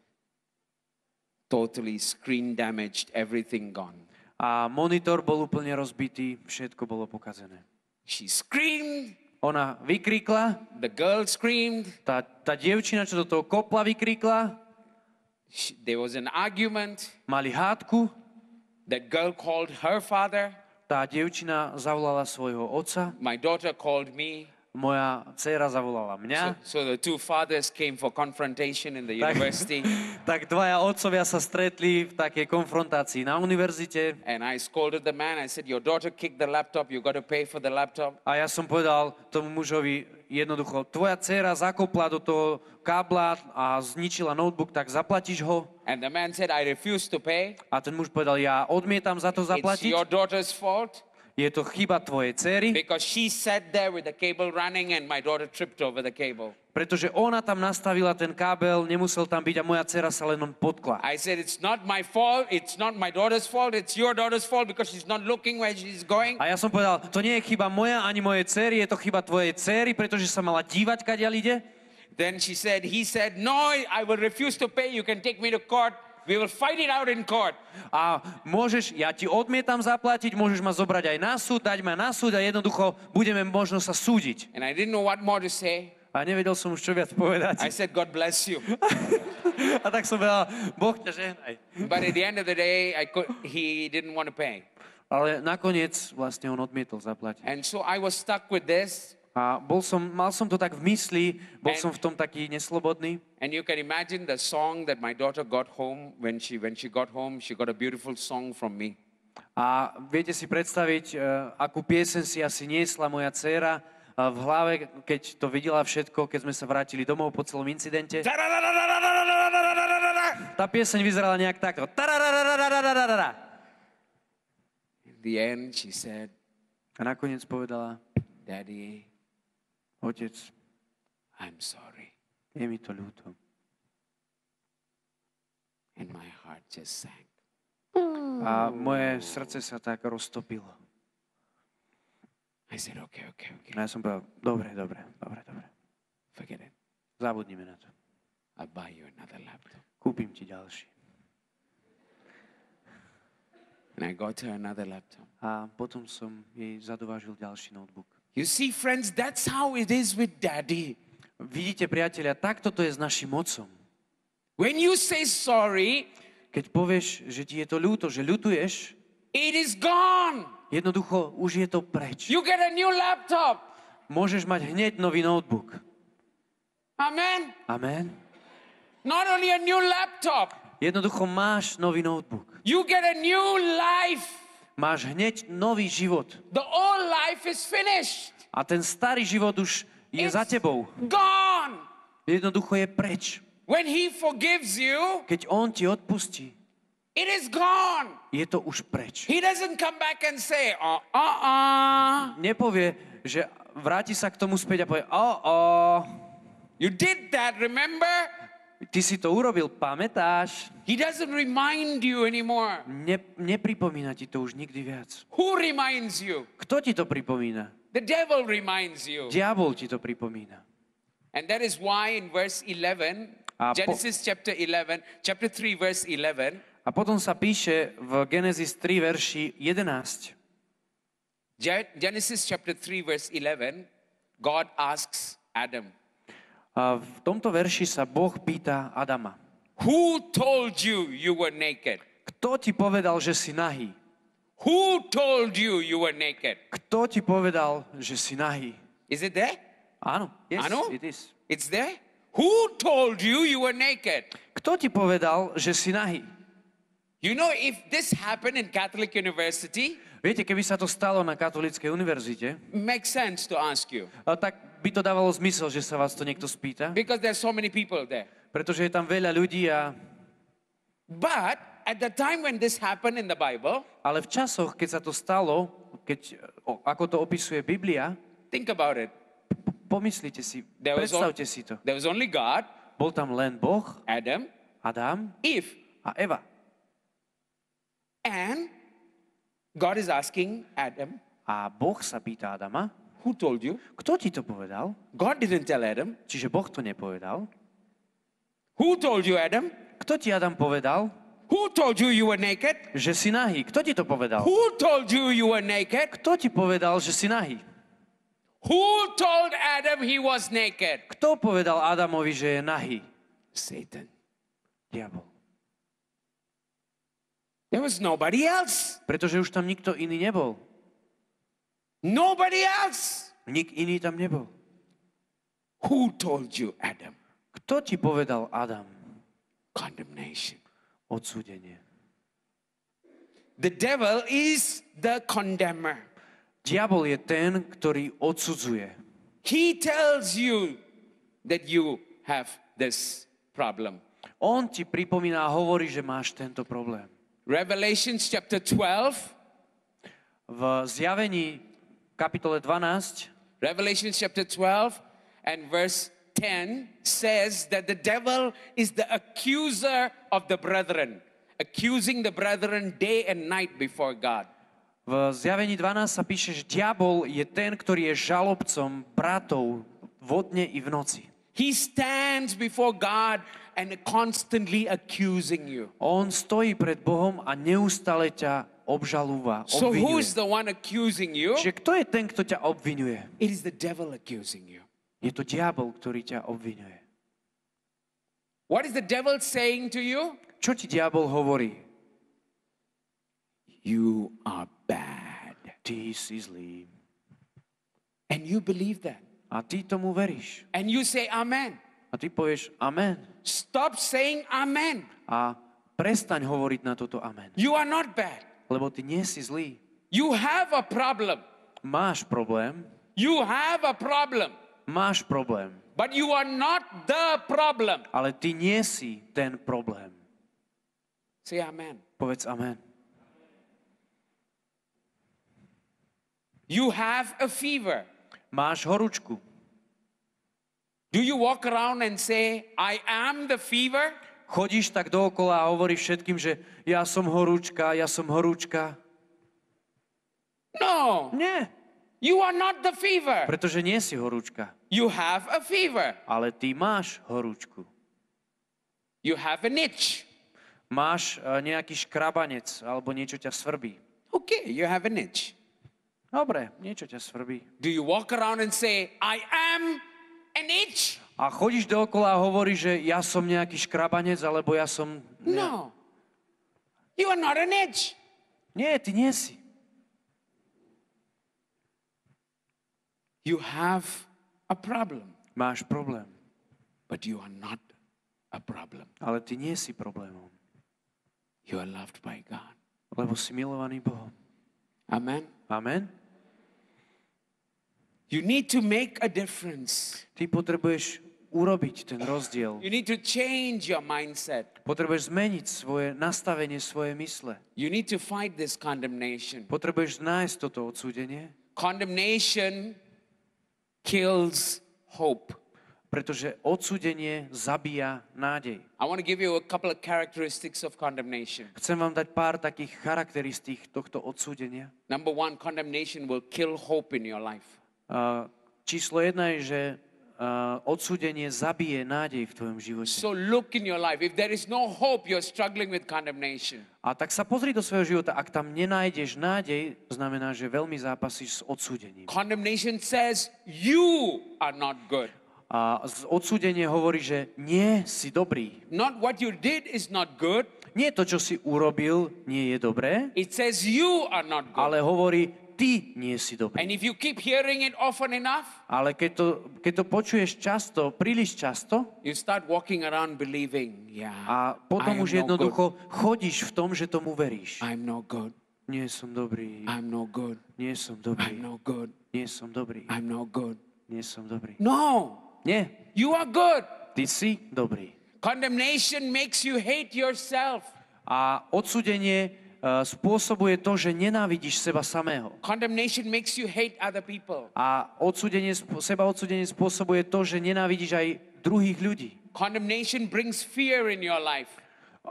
Totally screen damaged, everything gone. A monitor bol úplne rozbitý, všetko bolo pokazené. She screamed, Ona vykrikla, the girl screamed, tá, tá dievčina, čo do toho kopla, vykrikla Sh- There was an argument. Mali hádku, That girl called her father. tá dievčina zavolala svojho otca, My daughter called me. Moja dcéra zavolala So, mňa. so the two fathers came for confrontation in the Tak, university. tak dvaja otcovia sa stretli v takej konfrontácii na univerzite And I scolded the man. I said, Your daughter kicked the laptop. You got to pay for the laptop. a ja som povedal tomu mužovi jednoducho, tvoja dcéra zakopla do toho kábla a zničila notebook, tak zaplatíš ho. And the man said, I refuse to pay. A ten muž povedal, ja odmietam za to It's zaplatiť. your daughter's fault Je to chyba tvojej céry, because she sat there with the cable running and my daughter tripped over the cable. pretože ona tam nastavila ten kábel, nemusel tam byť a moja dcéra sa len on potkla. I said, It's not my fault. It's not my daughter's fault. It's your daughter's fault because she's not looking where she's going. A ja som povedal, to nie je chyba moja ani mojej céry, je to chyba tvojej céry, pretože sa mala dívať, kadiaľ ide. Then she said, He said, No, I will refuse to pay. You can take me to court. We will fight it out in court. A môžeš, ja ti odmietam zaplatiť, môžeš ma zobrať aj na súd, dať ma na súd a jednoducho budeme možno sa súdiť. And I didn't know what more to say. A nevedel som už čo viac I povedať. said, God bless you. A tak som povedal, Boh ťa žehnaj. But at the end of the day, I could, he didn't want to pay. Ale nakoniec vlastne on odmietol zaplatiť. And so I was stuck with this. A bol som, mal som to tak v mysli, bol And- som v tom taký neslobodný. And you can imagine the song that my daughter got home when she when she got home, she got a beautiful song from me. A viete si predstaviť, e, akú piesen si asi niesla moja dcéra e, v hlave, keď to videla všetko, keď sme sa vrátili domov po celom incidente. Tá pieseň vyzerala nejak takto. The end she said, a nakoniec povedala, Daddy, otec, I'm sorry je mi to ľúto. And my heart just sank. A moje srdce sa tak roztopilo. I said, Okay, okay, okay. A ja som povedal, dobre, dobre, dobre, dobre. Forget it. Zabudnime na to. I'll buy you another laptop. Kúpim ti ďalší. And I got her another laptop. A potom som jej zadovážil ďalší notebook. You see, friends, that's how it is with daddy. Vidíte, priatelia, takto to je s našim otcom. When you say sorry, Keď povieš, že ti je to ľúto, že ľutuješ, it is gone. jednoducho už je to preč. You get a new laptop. Môžeš mať hneď nový notebook. Amen. Amen. Not only a new laptop, Jednoducho máš nový notebook. you get a new life. Máš hneď nový život. The old life is finished. A ten starý život už je It's za tebou. Gone. Jednoducho je preč. When he forgives you, Keď on ti odpustí, it is gone. je to už preč. He doesn't come back and say, uh uh uh. Nepovie, že vráti sa k tomu späť a povie, o, o, You did that, remember? ty si to urobil, pamätáš? He doesn't remind you anymore. Ne, nepripomína ti to už nikdy viac. Who reminds you? Kto ti to pripomína? The devil reminds you. Diabol ti to pripomína. And that is why in verse 11, A po- Genesis chapter 11, chapter 3, verse 11, A potom sa píše v Genesis 3, verši 11. Ge- Genesis chapter 3, verse 11, God asks Adam, A v tomto verši sa Boh pýta Adama. Who told you you were naked? Kto ti povedal, že si nahý? Who told you you were naked? Kto ti povedal, že si nahý? Is it there? Áno, yes, Áno? it is. It's there? Who told you you were naked? Kto ti povedal, že si nahý? You know, if this happened in Catholic University, Viete, keby sa to stalo na katolíckej univerzite, makes sense to ask you a tak by to dávalo zmysel, že sa vás to niekto spýta, because there's so many people there. pretože je tam veľa ľudí a But at the time when this happened in the Bible, ale v časoch, keď sa to stalo, keď, o, ako to opisuje Biblia, think about it. pomyslite si, There was, on- predstavte si to. there was only God, Bol tam len Boh, Adam, Adam Eve, a Eva. and God is asking Adam, A Boh sa pýta Adama, Who told you? kto ti to povedal? God didn't tell Adam. Čiže Boh to nepovedal. Who told you, Adam? Kto ti Adam povedal, Who told you you were naked? že si nahý? Kto ti to povedal? Who told you you were naked? Kto ti povedal, že si nahý? Who told Adam he was naked? Kto povedal Adamovi, že je nahý? Satan. Diabol. There was nobody else. Pretože už tam nikto iný nebol. Nobody else. Nik iný tam nebol. Who told you, Adam? Kto ti povedal Adam? Condemnation. Odsúdenie. The devil is the condemner. Diabol je ten, ktorý odsudzuje. He tells you that you have this problem. On ti pripomína a hovorí, že máš tento problém. Revelations chapter 12, V zjavení kapitole 12 Revelations chapter 12 and verse 10 says that the devil is the accuser of the brethren, accusing the brethren day and night before God. V zjavení 12 sa píše, že diabol je ten, ktorý je žalobcom bratov vodne i v noci. He stands before God and constantly accusing you. On stojí pred Bohom a neustále ťa obžalúva, So who is the one accusing you? Čiže kto je ten, kto ťa obvinuje? It is the devil accusing you. Je to diabol, ktorý ťa obvinuje. What is the devil saying to you? Čo ti diabol hovorí? You are bad. Ty si zlý. And you believe that. A ty tomu veríš. And you say amen. A ty povieš amen. Stop saying amen. A prestaň hovoriť na toto amen. You are not bad. Lebo ty nie si zlý. You have a problem. Máš problém, You have a problem. Máš problém, But you are not the problem. ale ty nie si ten problém. Say amen. Povedz amen. You have a fever. Máš horúčku. Do you walk around and say, I am the fever? Chodíš tak dookola a hovoríš všetkým, že ja som horúčka, ja som horúčka. No, Nie, you are not the fever. pretože nie si horúčka, You have a fever. ale ty máš horúčku. You have an itch. Máš eh, nejaký škrabanec alebo niečo ťa svrbí. Okay, you have an itch. Dobre, niečo ťa svrbí. Do you walk around and say, I am an itch? A chodíš dookola a hovoríš, že ja som nejaký škrabanec, alebo ja som... No. You are not an itch. Nie, ty nie si. You have a problem, Máš problém, but you are not a problem. ale ty nie si problémom, You are loved by God. lebo si milovaný Bohom. Amen. Amen? You need to make a difference. Ty potrebuješ urobiť ten rozdiel. You need to change your mindset. Potrebuješ zmeniť svoje nastavenie, svoje mysle. You need to fight this condemnation. Potrebuješ nájsť toto odsúdenie, Condemnation kills hope. pretože odsúdenie zabíja nádej. I want to give you a couple of characteristics of condemnation. Chcem vám dať pár takých charakteristík tohto odsúdenia. Number one, condemnation will kill hope in your life. A číslo jedna je, že a, odsúdenie zabije nádej v tvojom živote. So look in your life. If there is no hope, you're struggling with condemnation. A tak sa pozri do svojho života. Ak tam nenájdeš nádej, znamená, že veľmi zápasíš s odsúdením. Condemnation says you are not good. A odsúdenie hovorí, že nie si dobrý. Not what you did is not good. Nie to, čo si urobil, nie je dobré, It says you are not good. ale hovorí, ty nie si dobrý. And if you keep hearing it often enough, Ale keď to, keď to počuješ často, príliš často, you start walking around believing, yeah, a I potom am už no jednoducho chodíš v tom, že tomu veríš. good. I'm no good. Nie som dobrý, I'm no good. nie som I'm dobrý, no good. nie som dobrý, I'm no good. nie som dobrý. No, Nie, you are good. ty si dobrý. Condemnation makes you hate yourself. A odsudenie uh, spôsobuje to, že nenávidíš seba samého. Condemnation makes you hate other people. A odsudenie, seba odsudenie spôsobuje to, že nenávidíš aj druhých ľudí. Condemnation brings fear in your life.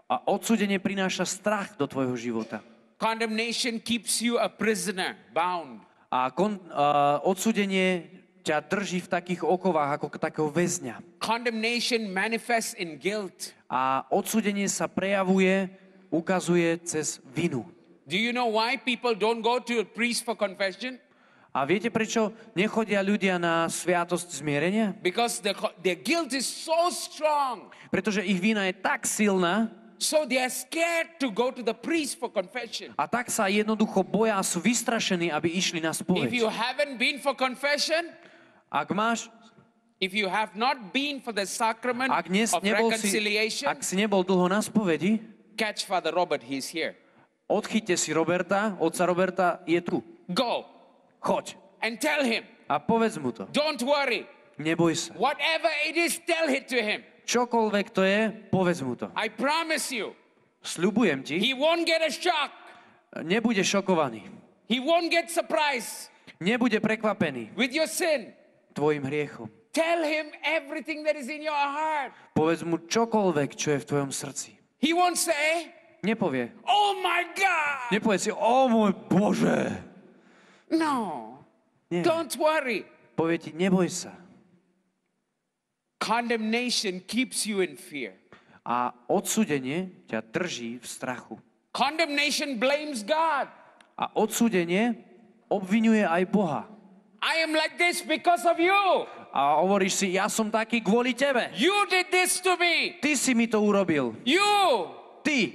A odsudenie prináša strach do tvojho života. Condemnation keeps you a prisoner, bound. A kon, uh, odsudenie ťa drží v takých okovách ako takého väzňa. Condemnation manifests in guilt. A odsudenie sa prejavuje, ukazuje cez vinu. Do you know why people don't go to a priest for confession? A viete, prečo nechodia ľudia na sviatosť zmierenia? Because the, their guilt is so strong. Pretože ich vina je tak silná, So they are scared to go to the priest for confession. A tak sa jednoducho boja a sú vystrašení, aby išli na If you spoveď. haven't been for confession, Ak máš, if you have not been for the sacrament ak, of nebol si, reconciliation, ak si nebol dlho na spovedi, catch Father Robert, he's here. odchyťte si Roberta, otca Roberta je tu. Go Choď and tell him, a povedz mu to. don't worry. Neboj sa. Whatever it is, tell it to him. Čokoľvek to je, povedz mu to. I promise you, Sľubujem ti, he won't get a shock. nebude šokovaný. He won't get surprised Nebude prekvapený with your sin. tvojim hriechom. Tell him everything that is in your heart. Povedz mu čokoľvek, čo je v tvojom srdci. He won't say, Nepovie. Oh my God. Nepovie si, o môj Bože. No. Nie. Don't worry. Povie ti, neboj sa. Condemnation keeps you in fear. A odsúdenie ťa drží v strachu. Condemnation blames God. A odsúdenie obvinuje aj Boha. I am like this because of you. A hovoríš si, ja som taký kvôli tebe. You did this to me. Ty si mi to urobil. You. Ty.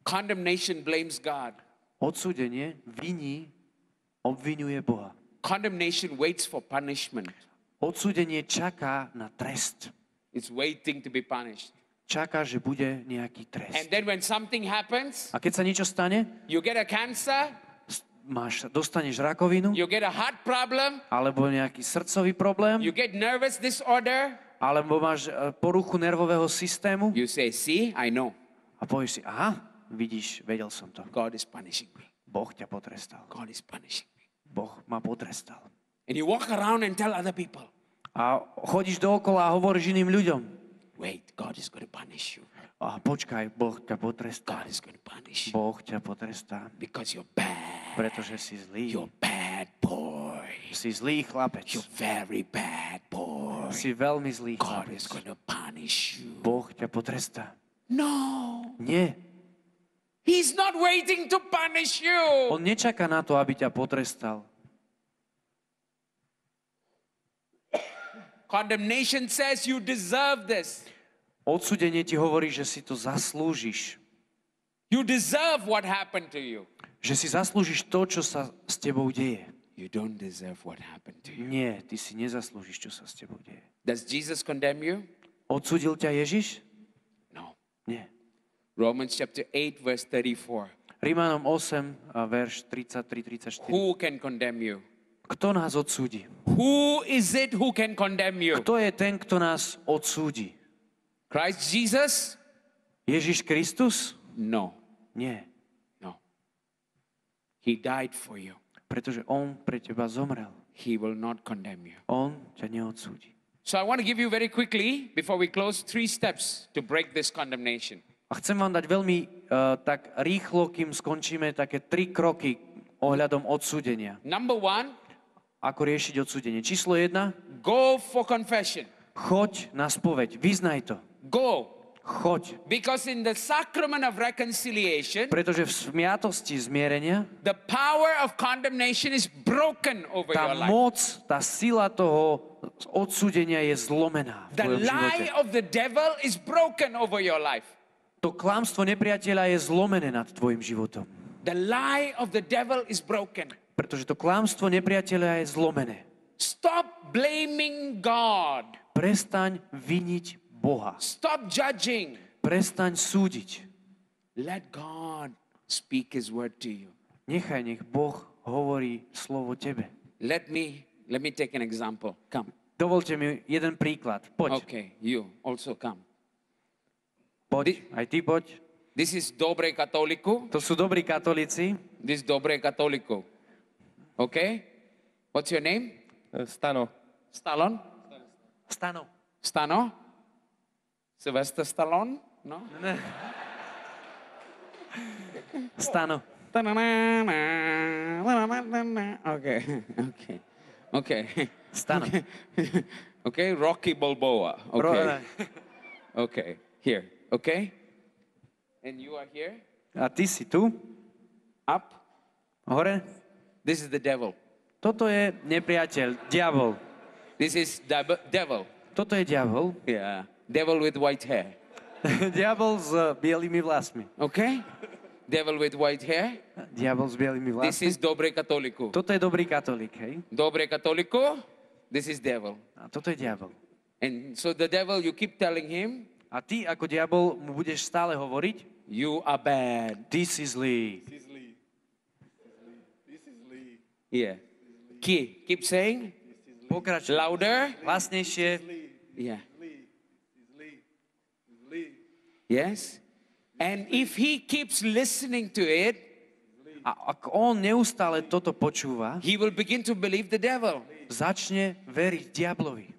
Condemnation blames God. Odsúdenie viní, obvinuje Boha. Condemnation waits for punishment. Odsúdenie čaká na trest. It's waiting to be punished. Čaká, že bude nejaký And trest. then when something happens, A keď sa niečo stane, you get a cancer, máš, dostaneš rakovinu, you get a heart problem, alebo nejaký srdcový problém, you get nervous disorder, alebo máš e, poruchu nervového systému you say, See, I know a povieš si, aha, vidíš, vedel som to. God is punishing me. Boh ťa potrestal. God is punishing me. Boh ma potrestal. And you walk around and tell other people, A chodíš dookola a hovoríš iným ľuďom. Wait, God is going to punish you. A počkaj, Boh ťa potrestá. God is going to punish you Boh ťa potrestá, because you're bad. Pretože si zlý. You're bad boy. Si zlý chlapec. You're very bad boy. Si veľmi zlý God chlapec. is to punish you. Boh ťa potrestá. No, Nie. He's not waiting to punish you. On nečaká na to, aby ťa potrestal. Condemnation says you deserve this. Odsudenie ti hovorí, že si to zaslúžiš. You deserve what happened to you. Že si zaslúžiš to, čo sa s tebou deje. You don't deserve what happened to you. Nie, ty si nezaslúžiš, čo sa s tebou deje. Does Jesus condemn you? Odsudil ťa Ježiš? No. Nie. Romans chapter 8, verse 34. Rímanom 8, a verš 33-34. Who can condemn you? Kto nás odsúdi? Who is it who can condemn you? Kto je ten, kto nás odsúdi? Christ Jesus? Ježiš Kristus? No. Nie. He died for you. pretože On pre teba zomrel. He will not condemn you. On ťa neodsúdi. So I want to give you very quickly, before we close, three steps to break this condemnation. A chcem vám dať veľmi uh, tak rýchlo, kým skončíme, také tri kroky ohľadom odsúdenia. Number one, Ako riešiť odsúdenie. Číslo jedna, go for confession. choď na spoveď, vyznaj to. Go. Choď. Because in the sacrament of reconciliation, Pretože v smiatosti zmierenia the power of condemnation is broken over tá your life. moc, tá sila toho odsúdenia je zlomená v The lie of the devil is broken over your life. To klamstvo nepriateľa je zlomené nad tvojim životom. The lie of the devil is broken. Pretože to klamstvo nepriateľa je zlomené. Stop blaming God. Prestaň viniť Boha. Stop judging. Prestaň súdiť. Let God speak his word to you. Nechaj, nech Boh hovorí slovo tebe. Let me let me take an example. Come. Dovolte mi jeden príklad. Poď, Okay, you also come. poď, aj ty poď. This is Dobre Katoliku. To sú dobrí katolíci. This is Dobre Katoliku. Okay? What's your name? Stano. Stallone? Stano. Stano? Sylvester Stallone? No? Stano. Okay, okay, okay. Stano. Okay, Rocky Balboa. Okay, okay, here. Okay, and you are here. A ty si tu, Up. hore. This is the devil. Toto je nepriateľ, diabol. This is devil. Toto je diabol. Yeah, devil with white hair. Diabol s bielými vlasmi. Okay? Devil with white hair. Diabol s bielými This vlasmi. is dobre katoliku. Toto je dobrý katolík, hej? Dobre katoliku. This is devil. A toto je diabol. And so the devil, you keep telling him, A ty ako diabol mu budeš stále hovoriť, you are bad. ty si zlý. Yeah. Key. Keep saying Pokračuj. louder. Hlasnejšie. Yeah. Yes. And if he keeps listening to it, A ak on neustále toto počúva, he will begin to believe the devil. začne veriť diablovi.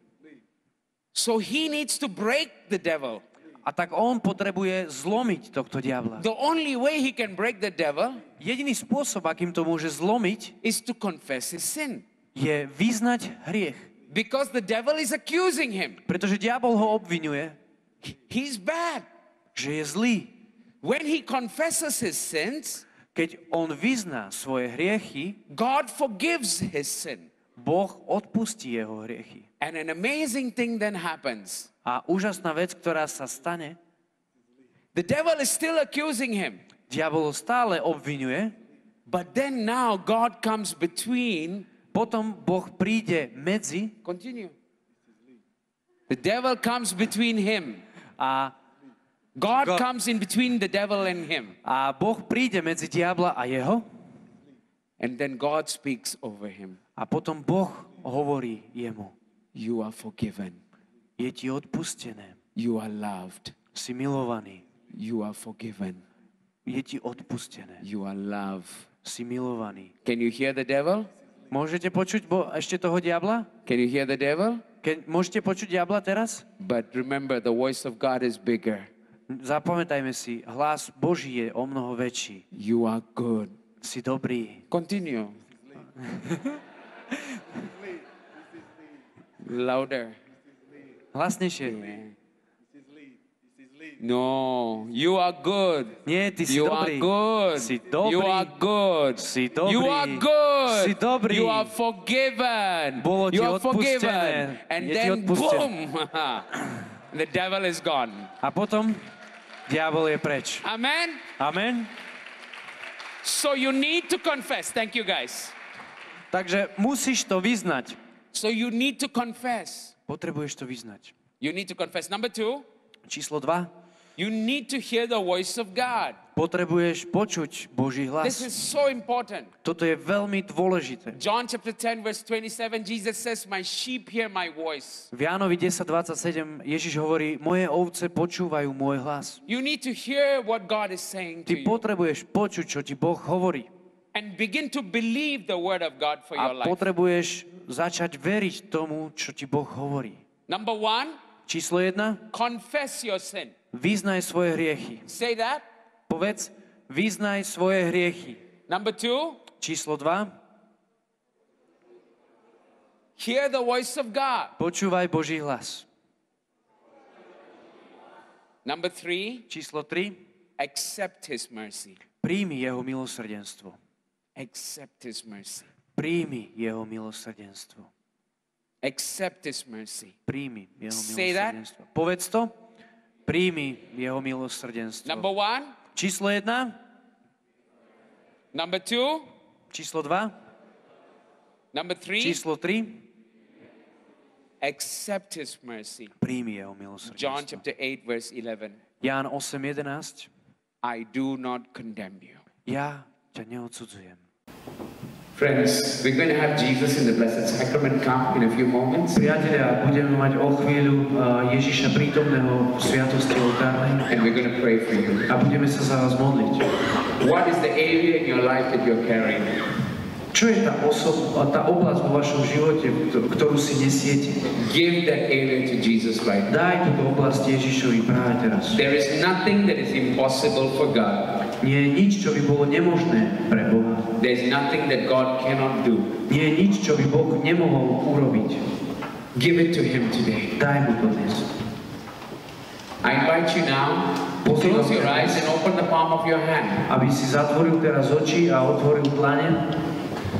So he needs to break the devil. A tak on potrebuje zlomiť tohto diabla. The only way he can break the devil Jediný spôsob, akým to môže zlomiť, is to confess his sin. je vyznať hriech. Because the devil is accusing him. Pretože diabol ho obvinuje, He's bad. Že je zlý. When he confesses his sins, Keď on vyzná svoje hriechy, God forgives his sin. Boh odpustí jeho hriechy. And an amazing thing then happens. A úžasná vec, ktorá sa stane, The devil is still accusing him. diabol stále obvinuje, But then now God comes between. potom Boh príde medzi Continue. The devil comes between him. a, God God- comes in between the devil and him. a Boh príde medzi diabla a jeho And then God speaks over him. a potom Boh hovorí jemu, You are forgiven. je ti odpustené, You are loved. si milovaný, You are forgiven. je ti odpustené, You are loved. si milovaný. Can you hear the devil? Môžete počuť bo, ešte toho diabla? Can you hear the devil? Keď, môžete počuť diabla teraz? But remember, the voice of God is bigger. Zapamätajme si, hlas Boží je o mnoho väčší. You are good. Si dobrý. Continue. Louder. Hlasnejšie. No, you are good. Nie, ty si You are dobrý. good. Si dobrý. You are good. Si dobrý. You are good. Si dobrý. You are forgiven. Bolo ti you are odpustené. forgiven. And Je then boom. the devil is gone. A potom diabol je preč. Amen. Amen. So you need to confess. Thank you guys. Takže musíš to vyznať. So you need to confess. Potrebuješ to vyznať. You need to confess. Number two, Číslo 2. you need to hear the voice of God. Potrebuješ počuť Boží This hlas. is so important. Toto je veľmi dôležité. John chapter 10, verse 27, Jesus says, My sheep hear my voice. V Jánovi 10.27 Ježiš hovorí, moje ovce počúvajú môj hlas. You need to hear what God is saying to you potrebuješ počuť, čo ti Boh hovorí. and begin to believe the word of God for your A life. potrebuješ začať veriť tomu, čo ti Boh hovorí. Number one, Číslo 1. confess your sin. Vyznaj svoje hriechy. Say that. Povedz, vyznaj svoje hriechy. Number two, Číslo 2. hear the voice of God. Počúvaj Boží hlas. Number three, Číslo 3. accept his mercy. Príjmi jeho milosrdenstvo. Accept his mercy. Príjmi jeho milosrdenstvo. Accept his mercy. Príjmi jeho Say that. milosrdenstvo. Povedz to. Príjmi jeho milosrdenstvo. Number one, Číslo 1. number two, Číslo 2. number three, Číslo 3. accept his mercy. Príjmi jeho John milosrdenstvo. chapter 8, verse 11. Ján 8.11. I do not condemn you. Ja ťa neodsudzujem. Friends, we're going to have Jesus in the Blessed Sacrament come in a few moments. Priatelia, budeme mať o chvíľu uh, Ježiša prítomného v sviatosti oltárnej And we're going to pray for you. a budeme sa za vás modliť. What is the area in your life that you're carrying? Čo je tá, osob, tá oblasť vo vašom živote, ktor- ktorú si nesiete? Give that area to Jesus right now. Daj túto oblasť Ježišovi práve teraz. There is nothing that is impossible for God. Nie je nič, čo by bolo nemožné pre Boha. There's nothing that God cannot do. Nie je nič, čo by Boh nemohol urobiť. Give it to Him today. Daj mu to dnes. I invite you now to close your eyes and open the palm of your hand Aby si zatvoril teraz oči a otvoril dlane,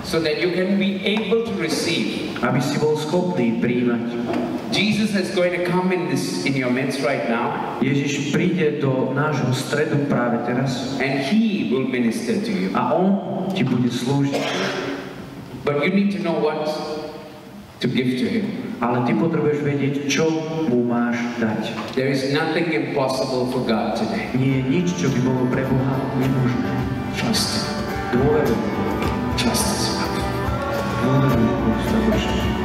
so that you can be able to receive aby si bol schopný príjmať Jesus is going to come in this in your midst right now, Ježiš príde do nášho stredu práve teraz and He will minister to you. a On ti bude slúžiť. But you need to know what to give to Him. Ale ty potrebuješ vedieť, čo mu máš dať. There is nothing impossible for God today. Nie je nič, čo by bolo pre Boha nemožné. Trust. Dôveruj. Trust. Dôveruj Bohu,